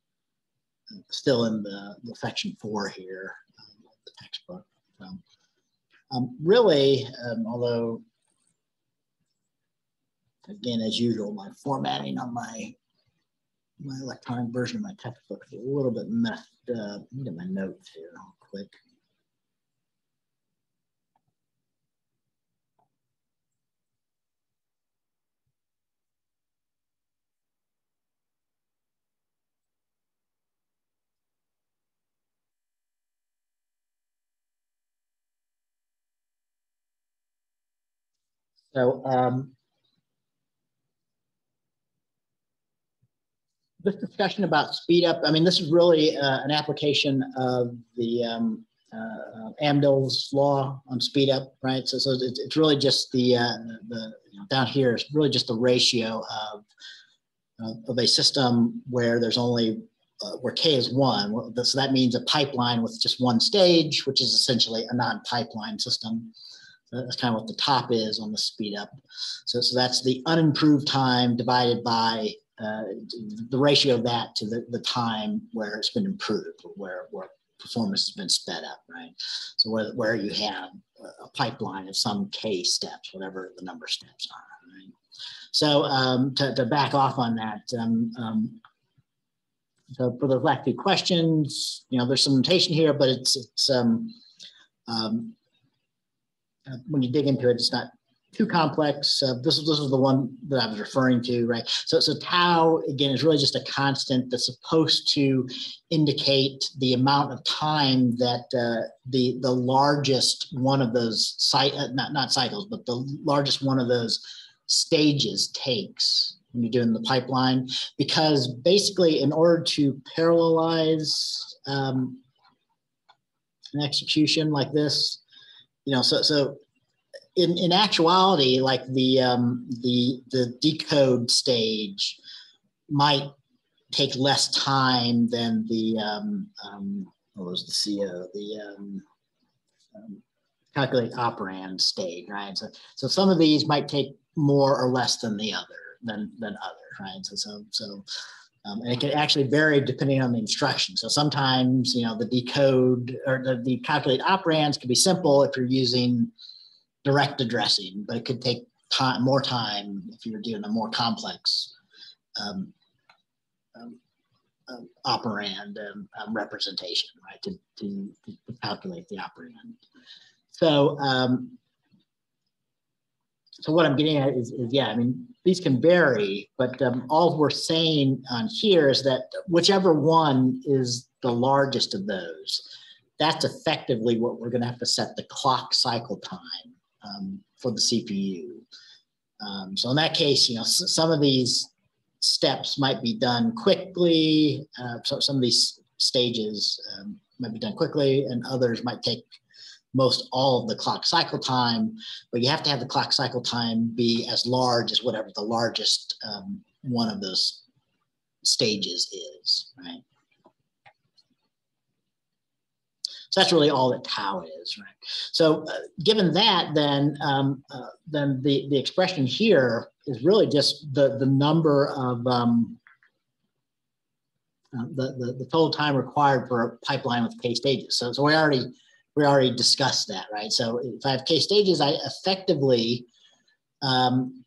A: still in the, the section four here, um, the textbook. So, um, really, um, although, again, as usual, my formatting on my my electronic version of my textbook is a little bit messed up. Let me get my notes here real quick. So um, this discussion about speed up, I mean, this is really uh, an application of the um, uh, Amdahl's law on speed up, right? So, so it's, it's really just the, uh, the down here is really just the ratio of, uh, of a system where there's only, uh, where K is one. So that means a pipeline with just one stage, which is essentially a non-pipeline system. That's kind of what the top is on the speed up. So, so that's the unimproved time divided by uh, the ratio of that to the, the time where it's been improved, where, where performance has been sped up, right? So where, where you have a pipeline of some K steps, whatever the number of steps are, right? So um, to, to back off on that, um, um, so for those last few questions, you know, there's some notation here, but it's, it's um, um, uh, when you dig into it, it's not too complex. Uh, this is this is the one that I was referring to, right? So so tau again is really just a constant that's supposed to indicate the amount of time that uh, the the largest one of those site uh, not not cycles, but the largest one of those stages takes when you're doing the pipeline, because basically in order to parallelize um, an execution like this, you know, so so in in actuality, like the um, the the decode stage might take less time than the um, um, what was the CO the um, um, calculate operand stage, right? So so some of these might take more or less than the other than than others, right? So so so. Um, and it can actually vary depending on the instruction. So sometimes, you know, the decode or the, the calculate operands can be simple if you're using direct addressing, but it could take time, more time if you're doing a more complex um, um, um, operand um, representation, right, to, to, to, calculate the operand. So, um, so what I'm getting at is, is, yeah, I mean, these can vary, but um, all we're saying on here is that whichever one is the largest of those, that's effectively what we're going to have to set the clock cycle time um, for the CPU. Um, so in that case, you know, some of these steps might be done quickly. Uh, so some of these stages um, might be done quickly and others might take most all of the clock cycle time, but you have to have the clock cycle time be as large as whatever the largest um, one of those stages is, right? So that's really all that tau is, right? So uh, given that, then um, uh, then the the expression here is really just the the number of um, uh, the, the the total time required for a pipeline with k stages. So so we already we already discussed that, right? So if I have k stages, I effectively um,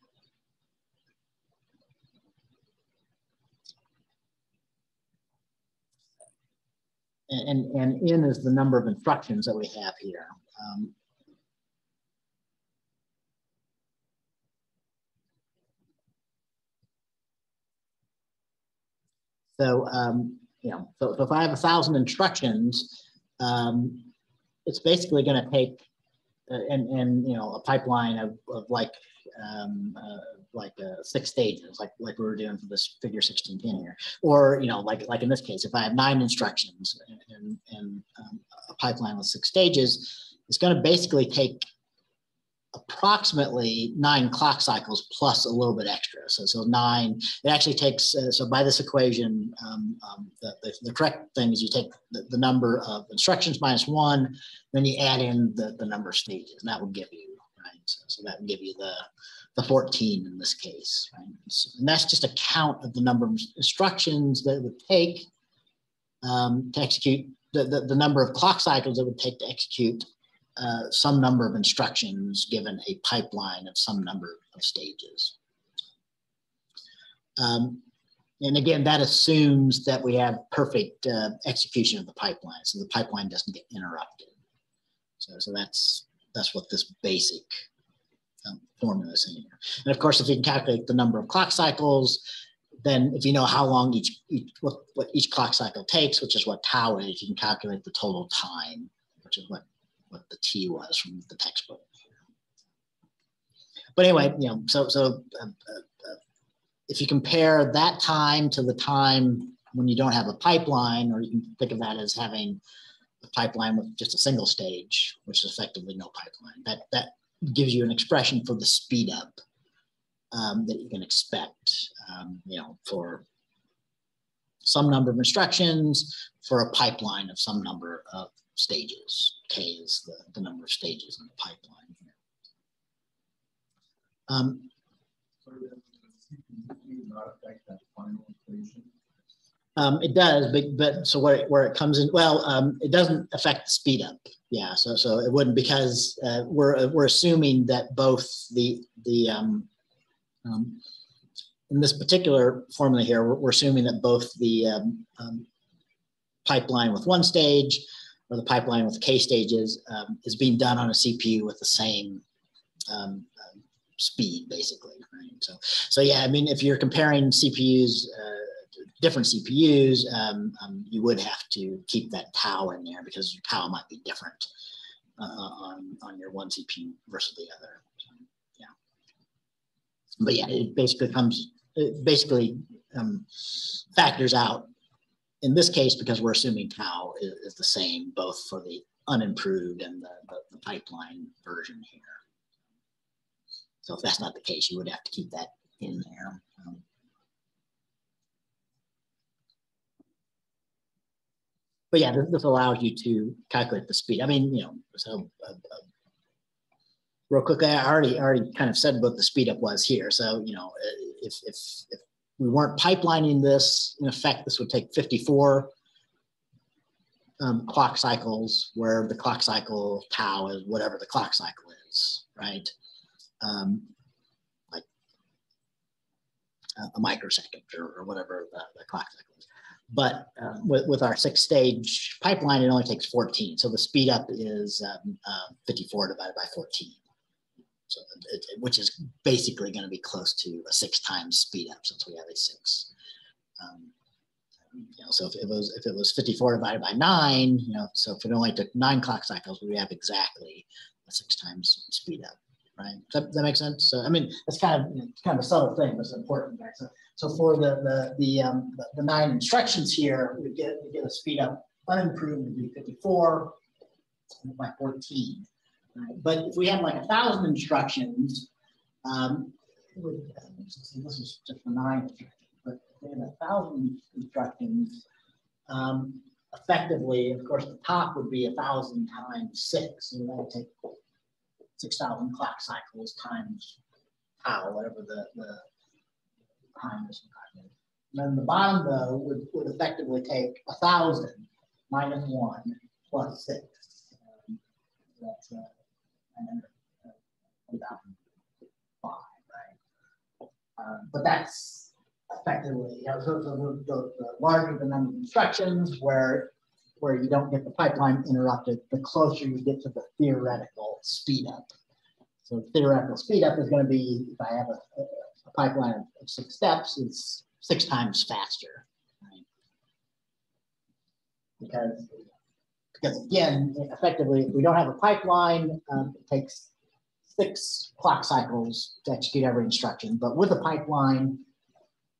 A: and, and n is the number of instructions that we have here. Um, so, um, you know, so, so, if I have a thousand instructions, um, it's basically going to take, uh, and, and, you know, a pipeline of, of like um, uh, like uh, six stages, like like we were doing for this figure 1610 here. Or, you know, like like in this case, if I have nine instructions and, and um, a pipeline with six stages, it's going to basically take approximately nine clock cycles plus a little bit extra. So, so nine, it actually takes, uh, so by this equation, um, um, the, the, the, correct thing is you take the, the, number of instructions minus one, then you add in the, the number of stages, and that will give you, right? So, so that will give you the, the 14 in this case. Right? So, and that's just a count of the number of instructions that it would take um, to execute the, the, the, number of clock cycles it would take to execute uh, some number of instructions given a pipeline of some number of stages. Um, and again, that assumes that we have perfect uh, execution of the pipeline, so the pipeline doesn't get interrupted. So, so that's that's what this basic um, is. in here. And of course, if you can calculate the number of clock cycles, then if you know how long each, each what, what each clock cycle takes, which is what tau is, you can calculate the total time, which is what, what the t was from the textbook. But anyway, you know, so so uh, uh, uh, if you compare that time to the time when you don't have a pipeline, or you can think of that as having a pipeline with just a single stage, which is effectively no pipeline. That that gives you an expression for the speed up um, that you can expect, um, you know, for some number of instructions for a pipeline of some number of stages. K is the, the number of stages in the pipeline. Um, um, it does, but but so where it, where it comes in, well, um, it doesn't affect the speed up. Yeah, so so it wouldn't because uh, we're we're assuming that both the the um, um, in this particular formula here, we're, we're assuming that both the um, um, pipeline with one stage or the pipeline with k stages um, is being done on a CPU with the same um, um, speed, basically. Right? So so yeah, I mean, if you're comparing CPUs. Uh, different CPUs, um, um, you would have to keep that tau in there because your tau might be different uh, on, on your one CPU versus the other. So, yeah. But yeah, it basically comes, it basically um, factors out in this case because we're assuming tau is, is the same both for the unimproved and the, the, the pipeline version here. So if that's not the case, you would have to keep that in there. Um, but yeah, this, this, allows you to calculate the speed. I mean, you know, so uh, uh, real quickly, I already already kind of said what the speed up was here. So you know, if if if we weren't pipelining this, in effect, this would take 54 um, clock cycles, where the clock cycle tau is whatever the clock cycle is, right? Um, like a microsecond or, or whatever the, the clock cycle is. But uh, with, with our six stage pipeline, it only takes 14. So the speed up is um, uh, 54 divided by 14. So it, it, which is basically going to be close to a six times speed up since we have a six. Um, you know, so if it was if it was 54 divided by nine, you know, so if it only took nine clock cycles, we have exactly a six times speed up, right? Does that, that make sense? So I mean, it's kind of kind of a subtle thing, but it's important. Right? So so for the the the, um, the, the nine instructions here, we get we get a speed up unimproved would be 54 by 14. Right? But if we had like a thousand instructions, um, uh, this is just the nine but in a thousand instructions, um, effectively, of course, the top would be a thousand times six, and that would take six thousand clock cycles times tau, whatever the, the time is. Then the bottom though would, would effectively take a thousand minus one plus six. Um, That's, uh, and then, uh, 1,005, right? But that's effectively, you know, the, the, the larger the number of instructions where, where you don't get the pipeline interrupted, the closer you get to the theoretical speed up. So theoretical speed up is gonna be, if I have a, a- a pipeline of six steps, it's six times faster. right? Because, because again, effectively, if we don't have a pipeline, um, it takes six clock cycles to execute every instruction, but with a pipeline,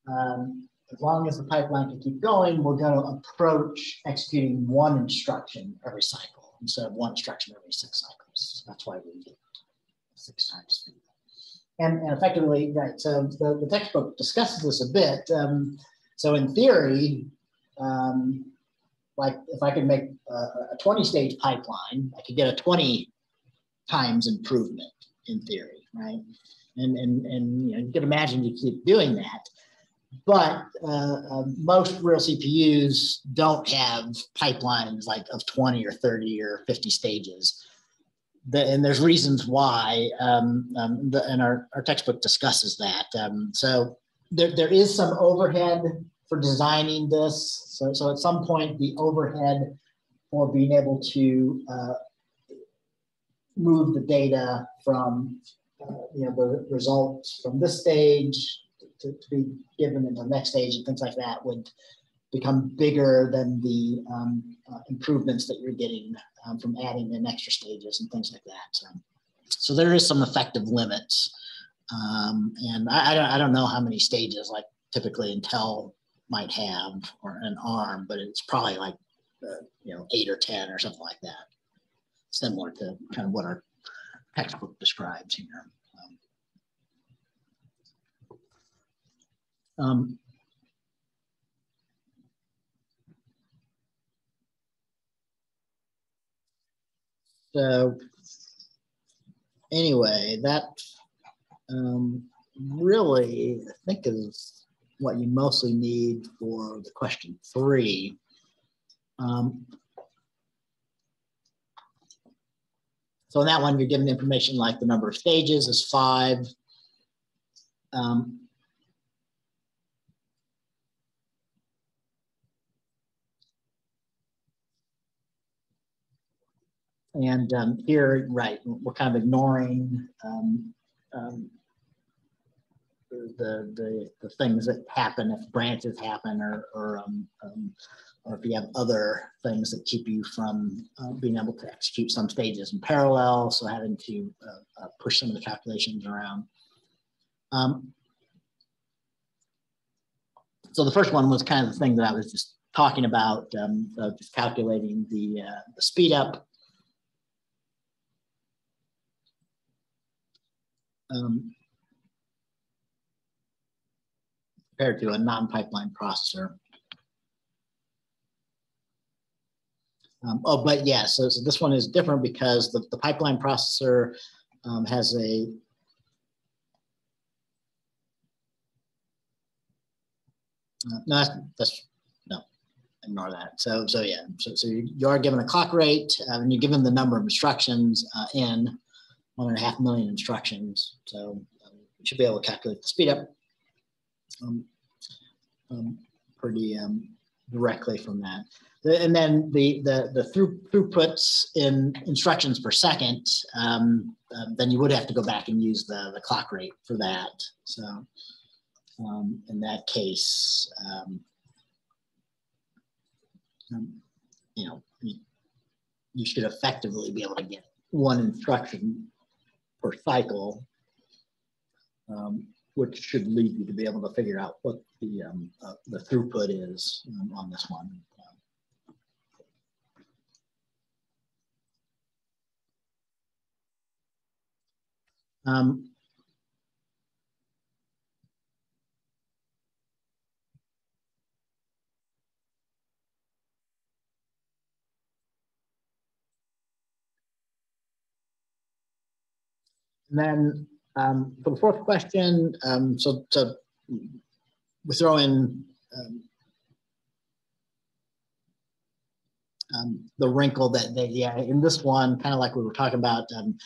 A: um, as long as the pipeline can keep going, we're gonna approach executing one instruction every cycle instead of one instruction every six cycles. So That's why we get six times speed. And, and effectively, right, so the, the textbook discusses this a bit. Um, so in theory, um, like if I could make a, a 20 stage pipeline, I could get a 20 times improvement in theory, right? And, and, and you, know, you can imagine you keep doing that. But uh, uh, most real CPUs don't have pipelines like of 20 or 30 or 50 stages the, and there's reasons why, um, um, the, and our, our textbook discusses that. Um, so there, there is some overhead for designing this. So, so at some point, the overhead for being able to uh, move the data from, uh, you know, the results from this stage to, to be given in the next stage and things like that would become bigger than the um, uh, improvements that you're getting um, from adding in extra stages and things like that. So, so there is some effective limits. Um, and I, I, don't, I don't know how many stages like typically Intel might have or an ARM, but it's probably like, uh, you know, eight or 10 or something like that. Similar to kind of what our textbook describes here. Um, So anyway, that um, really, I think is what you mostly need for the question three. Um, so in that one, you're given information like the number of stages is five. Um, And um, here, right, we're kind of ignoring um, um, the, the, the things that happen if branches happen or, or, um, um, or if you have other things that keep you from uh, being able to execute some stages in parallel. So having to uh, uh, push some of the calculations around. Um, so the first one was kind of the thing that I was just talking about, um, just calculating the, uh, the speed up um, compared to a non-pipeline processor. Um, oh, but yeah, so, so, this one is different because the, the pipeline processor um, has a uh, no, that's, that's, no, ignore that. So, so yeah, so, so you, you are given a clock rate uh, and you're given the number of instructions uh, in one and a half million instructions. So um, you should be able to calculate the speed up um, um, pretty um, directly from that. And then the, the, the through, throughputs in instructions per second, um, uh, then you would have to go back and use the, the clock rate for that. So um, in that case, you know, you, you should effectively be able to get one instruction per cycle, um, which should lead you to be able to figure out what the, um, uh, the throughput is um, on this one. Um, and then um, for the fourth question, um, so, we throw in um, um, the wrinkle that they, yeah, in this one, kind of like we were talking about, um,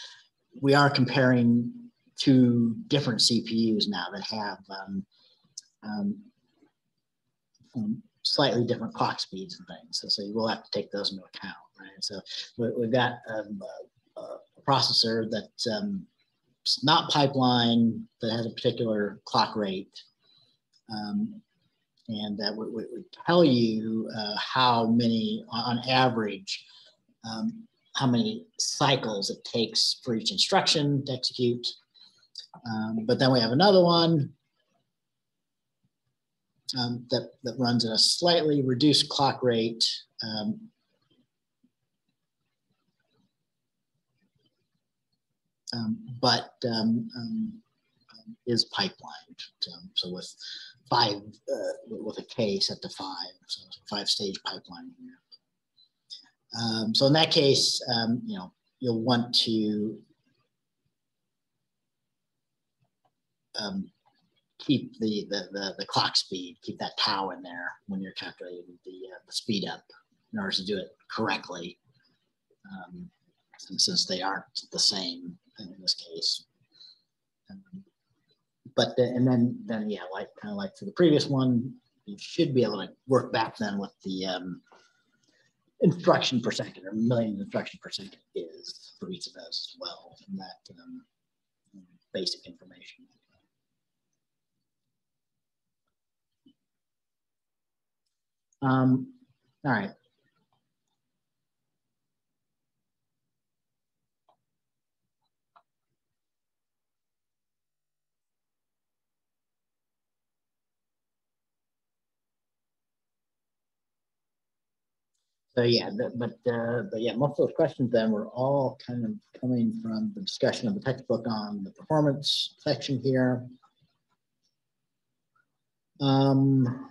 A: we are comparing two different CPUs now that have um, slightly different clock speeds and things. So, so you will have to take those into account, right? So we, we've got um, a, a, processor that's um, not pipeline that has a particular clock rate. Um, and that would, would, tell you uh, how many, on average, um, how many cycles it takes for each instruction to execute. Um, but then we have another one um, that, that runs at a slightly reduced clock rate. Um, but um, um, is pipelined. so with five, uh, with a K set to five, so five stage pipeline here. Um, so in that case, um, you know, you'll want to um, keep the, the, the, the, clock speed, keep that tau in there when you're calculating the, uh, the speed up in order to do it correctly, um, since they aren't the same in this case. Um, but and then then yeah, like kind of like for the previous one, you should be able to work back then with the um, instruction per second or million instruction per second is for each of those as well from that um, basic information. Um, all right. So yeah, but but, uh, but yeah, most of those questions then were all kind of coming from the discussion of the textbook on the performance section here. Um,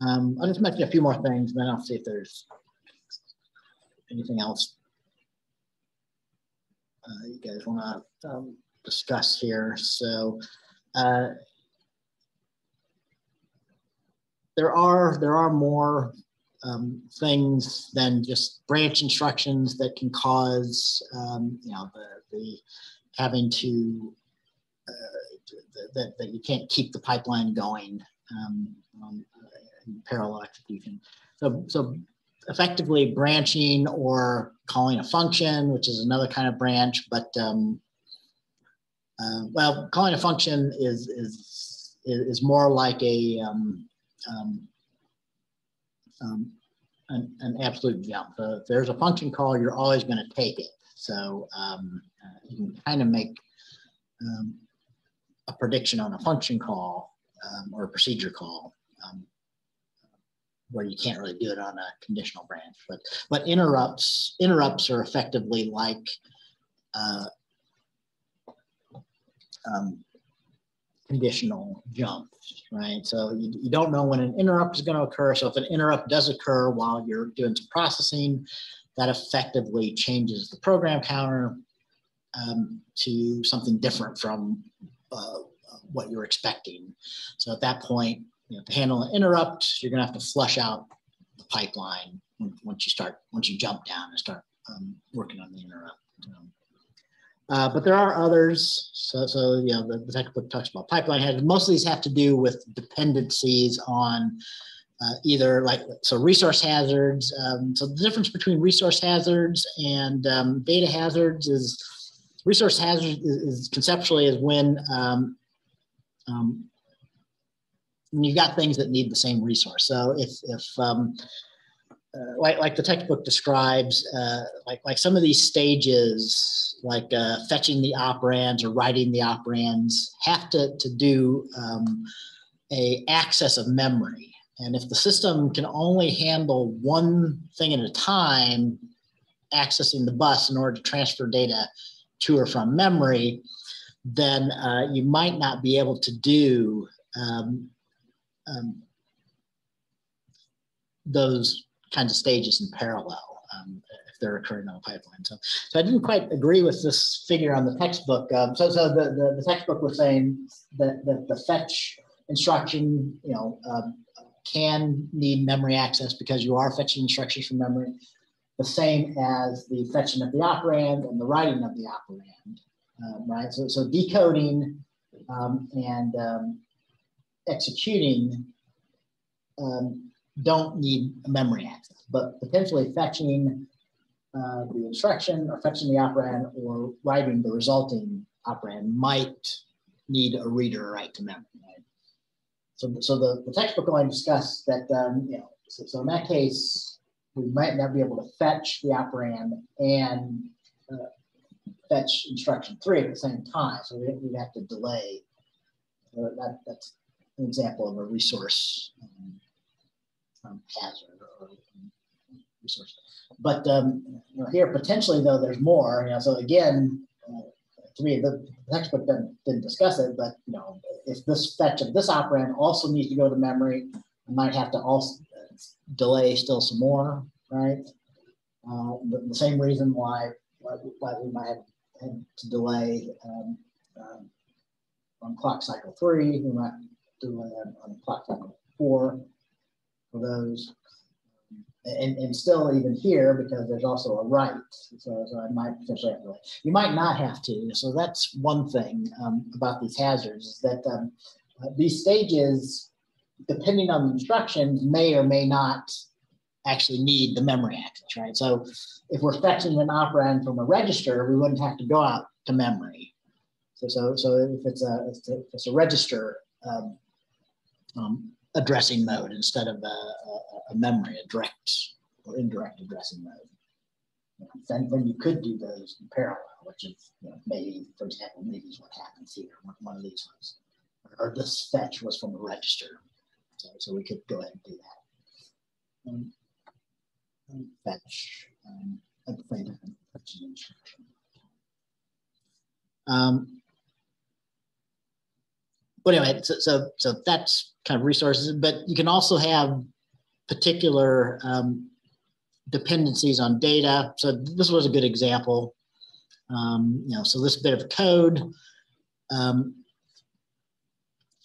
A: um, I'll just mention a few more things, and then I'll see if there's anything else uh, you guys want to um, discuss here. So uh, there are there are more um, things than just branch instructions that can cause um, you know the, the having to uh, that, that you can't keep the pipeline going um, um in parallel execution. So so effectively branching or calling a function, which is another kind of branch, but um, uh, well, calling a function is is is more like a um, um, um an, an, absolute jump. So if there's a function call, you're always going to take it. So um, uh, you can kind of make um, a prediction on a function call or a procedure call where you can't really do it on a conditional branch. But but interrupts interrupts are effectively like uh, um, conditional jumps, right? So you, you don't know when an interrupt is going to occur. So if an interrupt does occur while you're doing some processing, that effectively changes the program counter um, to something different from uh, what you're expecting. So at that point, you know, to handle an interrupt, you're going to have to flush out the pipeline once you start, once you jump down and start um, working on the interrupt. Uh, but there are others. So, so you know, the, the textbook talks about pipeline hazards. Most of these have to do with dependencies on uh, either like so resource hazards. Um, so the difference between resource hazards and um, data hazards is resource hazard is, is conceptually is when you've got things that need the same resource. So if, if um, uh, like, like the textbook describes, uh, like, like some of these stages, like uh, fetching the operands or writing the operands, have to, to do um, a access of memory. And if the system can only handle one thing at a time, accessing the bus in order to transfer data to or from memory, then uh, you might not be able to do um, um, those kinds of stages in parallel um, if they're occurring on a pipeline. So, so I didn't quite agree with this figure on the textbook. Um, so, so the, the, the, textbook was saying that, that the fetch instruction, you know, um, can need memory access because you are fetching instructions from memory, the same as the fetching of the operand and the writing of the operand, um, right? So, so decoding um, and um, executing um, don't need a memory access, but potentially fetching uh, the instruction or fetching the operand or writing the resulting operand might need a reader write to memory. Right? So, so the, the textbook only discussed that, um, you know, so, so, in that case, we might not be able to fetch the operand and uh, fetch instruction three at the same time. So we, would have to delay. That, that's an example of a resource um, um, hazard or, resource. But um, you know, here potentially though there's more. You know, so again, uh, to me the textbook didn't, didn't discuss it, but you know, if this fetch of this operand also needs to go to memory, I might have to also delay still some more, right? Uh, the, the, same reason why, why, why we might have to delay um, um, on clock cycle three, we might delay on, on cycle four for those and, and still even here because there's also a write. So, so I might potentially have to, you might not have to. So that's one thing um, about these hazards is that um, uh, these stages, depending on the instructions, may or may not actually need the memory access, right? So if we're fetching an operand from a register, we wouldn't have to go out to memory. So, so, so if it's a, if it's a register um, um, addressing mode instead of a, a, a memory, a direct or indirect addressing mode. then, then you could do those in parallel, which is you know, maybe, for example, maybe is what happens here, one, of these ones. Or, this fetch was from a register. So, so we could go ahead and do that. Um, fetch um, same time, fetch an instruction. Um, but anyway, so, so, so that's kind of resources, but you can also have particular um, dependencies on data. So this was a good example. Um, you know, so this bit of code, um,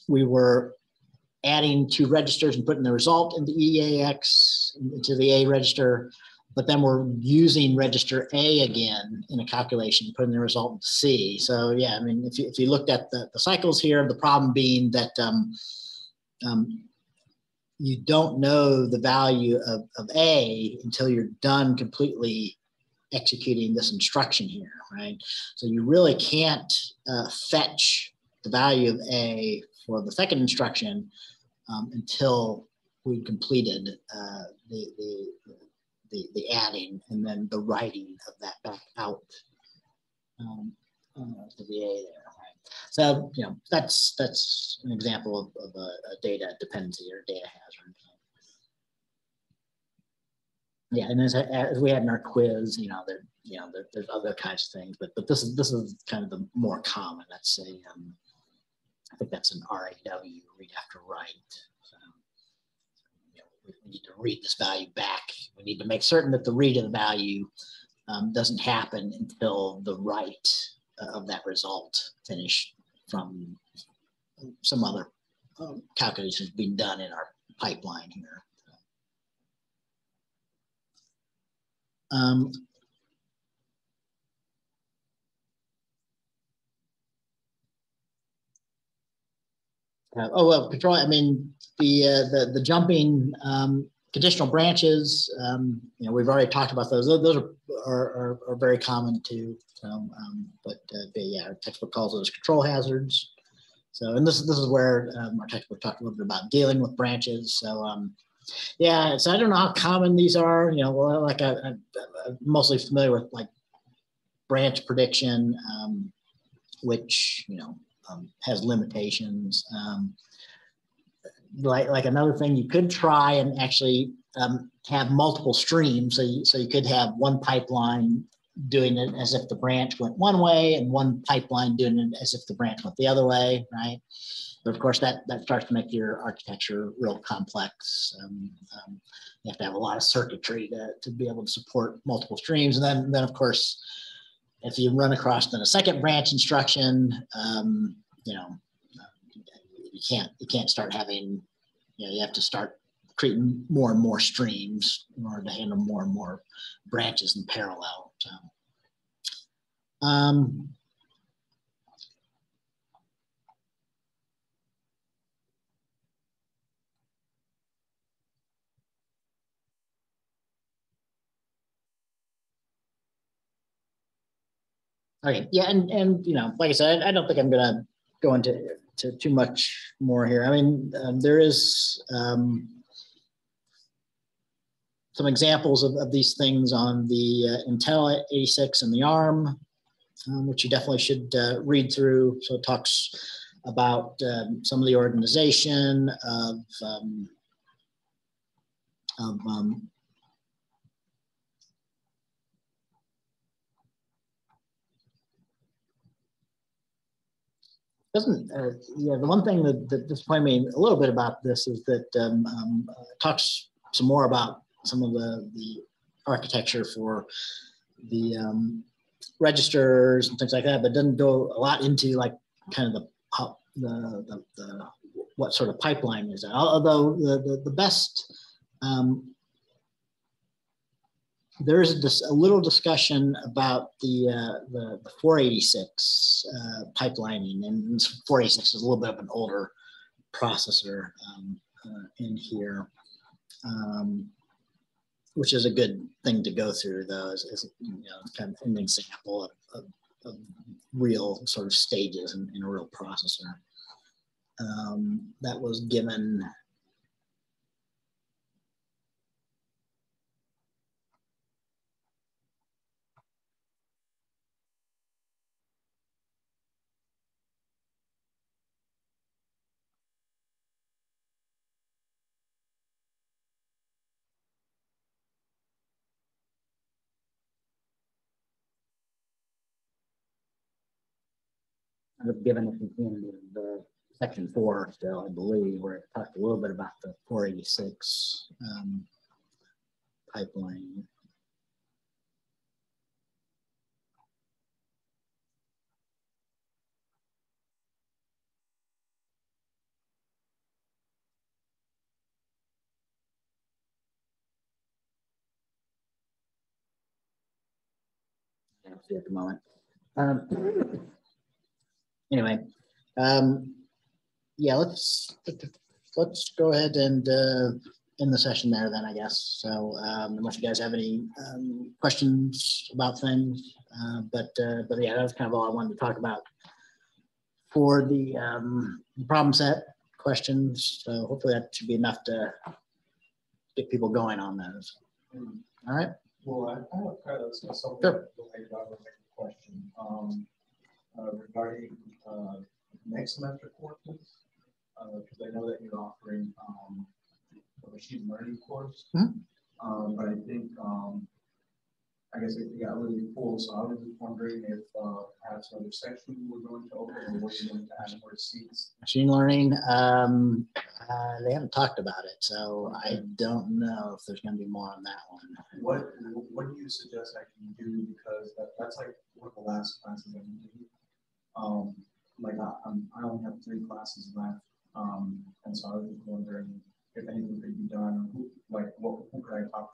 A: we were adding two registers and putting the result into EAX into the A register, but then we're using register A again in a calculation, putting the result into C. So yeah, I mean, if you, if you looked at the, the cycles here, the problem being that um, um, you don't know the value of, of A until you're done completely executing this instruction here, right? So you really can't uh, fetch the value of A for the second instruction um, until we completed uh, the, the, the, the, adding and then the writing of that back out um, uh, the A there. So, you know, that's that's an example of, of a, a, data dependency or data hazard. Yeah, and as, as we had in our quiz, you know, there, you know, there, there's other kinds of things, but but this is this is kind of the more common. Let's say, um, I think that's an RAW, read after write. We, need to read this value back. We need to make certain that the read of the value um, doesn't happen until the write of that result finished from some other um, calculations being done in our pipeline here. Um, uh, oh well, control. I mean, the uh, the the jumping um, conditional branches. Um, you know, we've already talked about those. Those are are, are, are very common too. So, um, but, uh, but yeah, our textbook calls those control hazards. So, and this, this is where um, our textbook talked a little bit about dealing with branches. So, um, yeah, so I don't know how common these are. You know, well, like I, am mostly familiar with like branch prediction, um, which you know um, has limitations. Um, like like another thing, you could try and actually um, have multiple streams. So you, so you could have one pipeline doing it as if the branch went one way and one pipeline doing it as if the branch went the other way, right? But of course, that, that starts to make your architecture real complex. Um, um, you have to have a lot of circuitry to, to be able to support multiple streams. And then, then of course, if you run across then a second branch instruction, um, you know, you can't, you can't start having, you know, you have to start creating more and more streams in order to handle more and more branches in parallel. So, um, Okay, yeah, and, and, you know, like I said, I don't think I'm gonna go into, to too much more here. I mean, um, there is, um, some examples of, of these things on the uh, Intel 86 and the ARM, um, which you definitely should uh, read through. So it talks about um, some of the organization of, um, of doesn't uh, yeah the one thing that, that disappointed me a little bit about this is that um, um, uh, talks some more about some of the the architecture for the um, registers and things like that, but doesn't go a lot into like kind of the how, the, the, the what sort of pipeline is that. Although the the, the best there is this, a little discussion about the uh, the, the 486 uh, pipelining, and 486 is a little bit of an older processor um, uh, in here, um, which is a good thing to go through, though, as, as you know, kind of an example of, of, of real sort of stages in, in a real processor. Um, that was given given end of the section four still, I believe, where it talked a little bit about the 486 um, pipeline. See at the moment. Um, anyway, um, yeah, let's let's go ahead and uh, end the session there then, I guess. So um, unless you guys have any um, questions about things, uh, but uh, but yeah, that's kind of all I wanted to talk about for the um, problem set questions. So hopefully that should be enough to get people going on those. All right.
B: Well, I I have kind of something
A: Sure.
B: related, I a question, um, uh, regarding, uh, next semester courses. Uh, because I know that you're offering, um, a machine learning course.
A: Mhm.
B: Um, but I think, um, I guess it got really full, so I was just wondering if, uh, perhaps another section we're going to open or we're going to add more seats.
A: Machine learning, um, uh, they haven't talked about it, so I don't know if there's gonna be more on that one.
B: What, what do you suggest I can do? Because that, that's like one of the last classes I'm doing. Um, like I, I'm, I only have three classes left. Um, and so I was wondering if anything could be done, who, like, what, who could I talk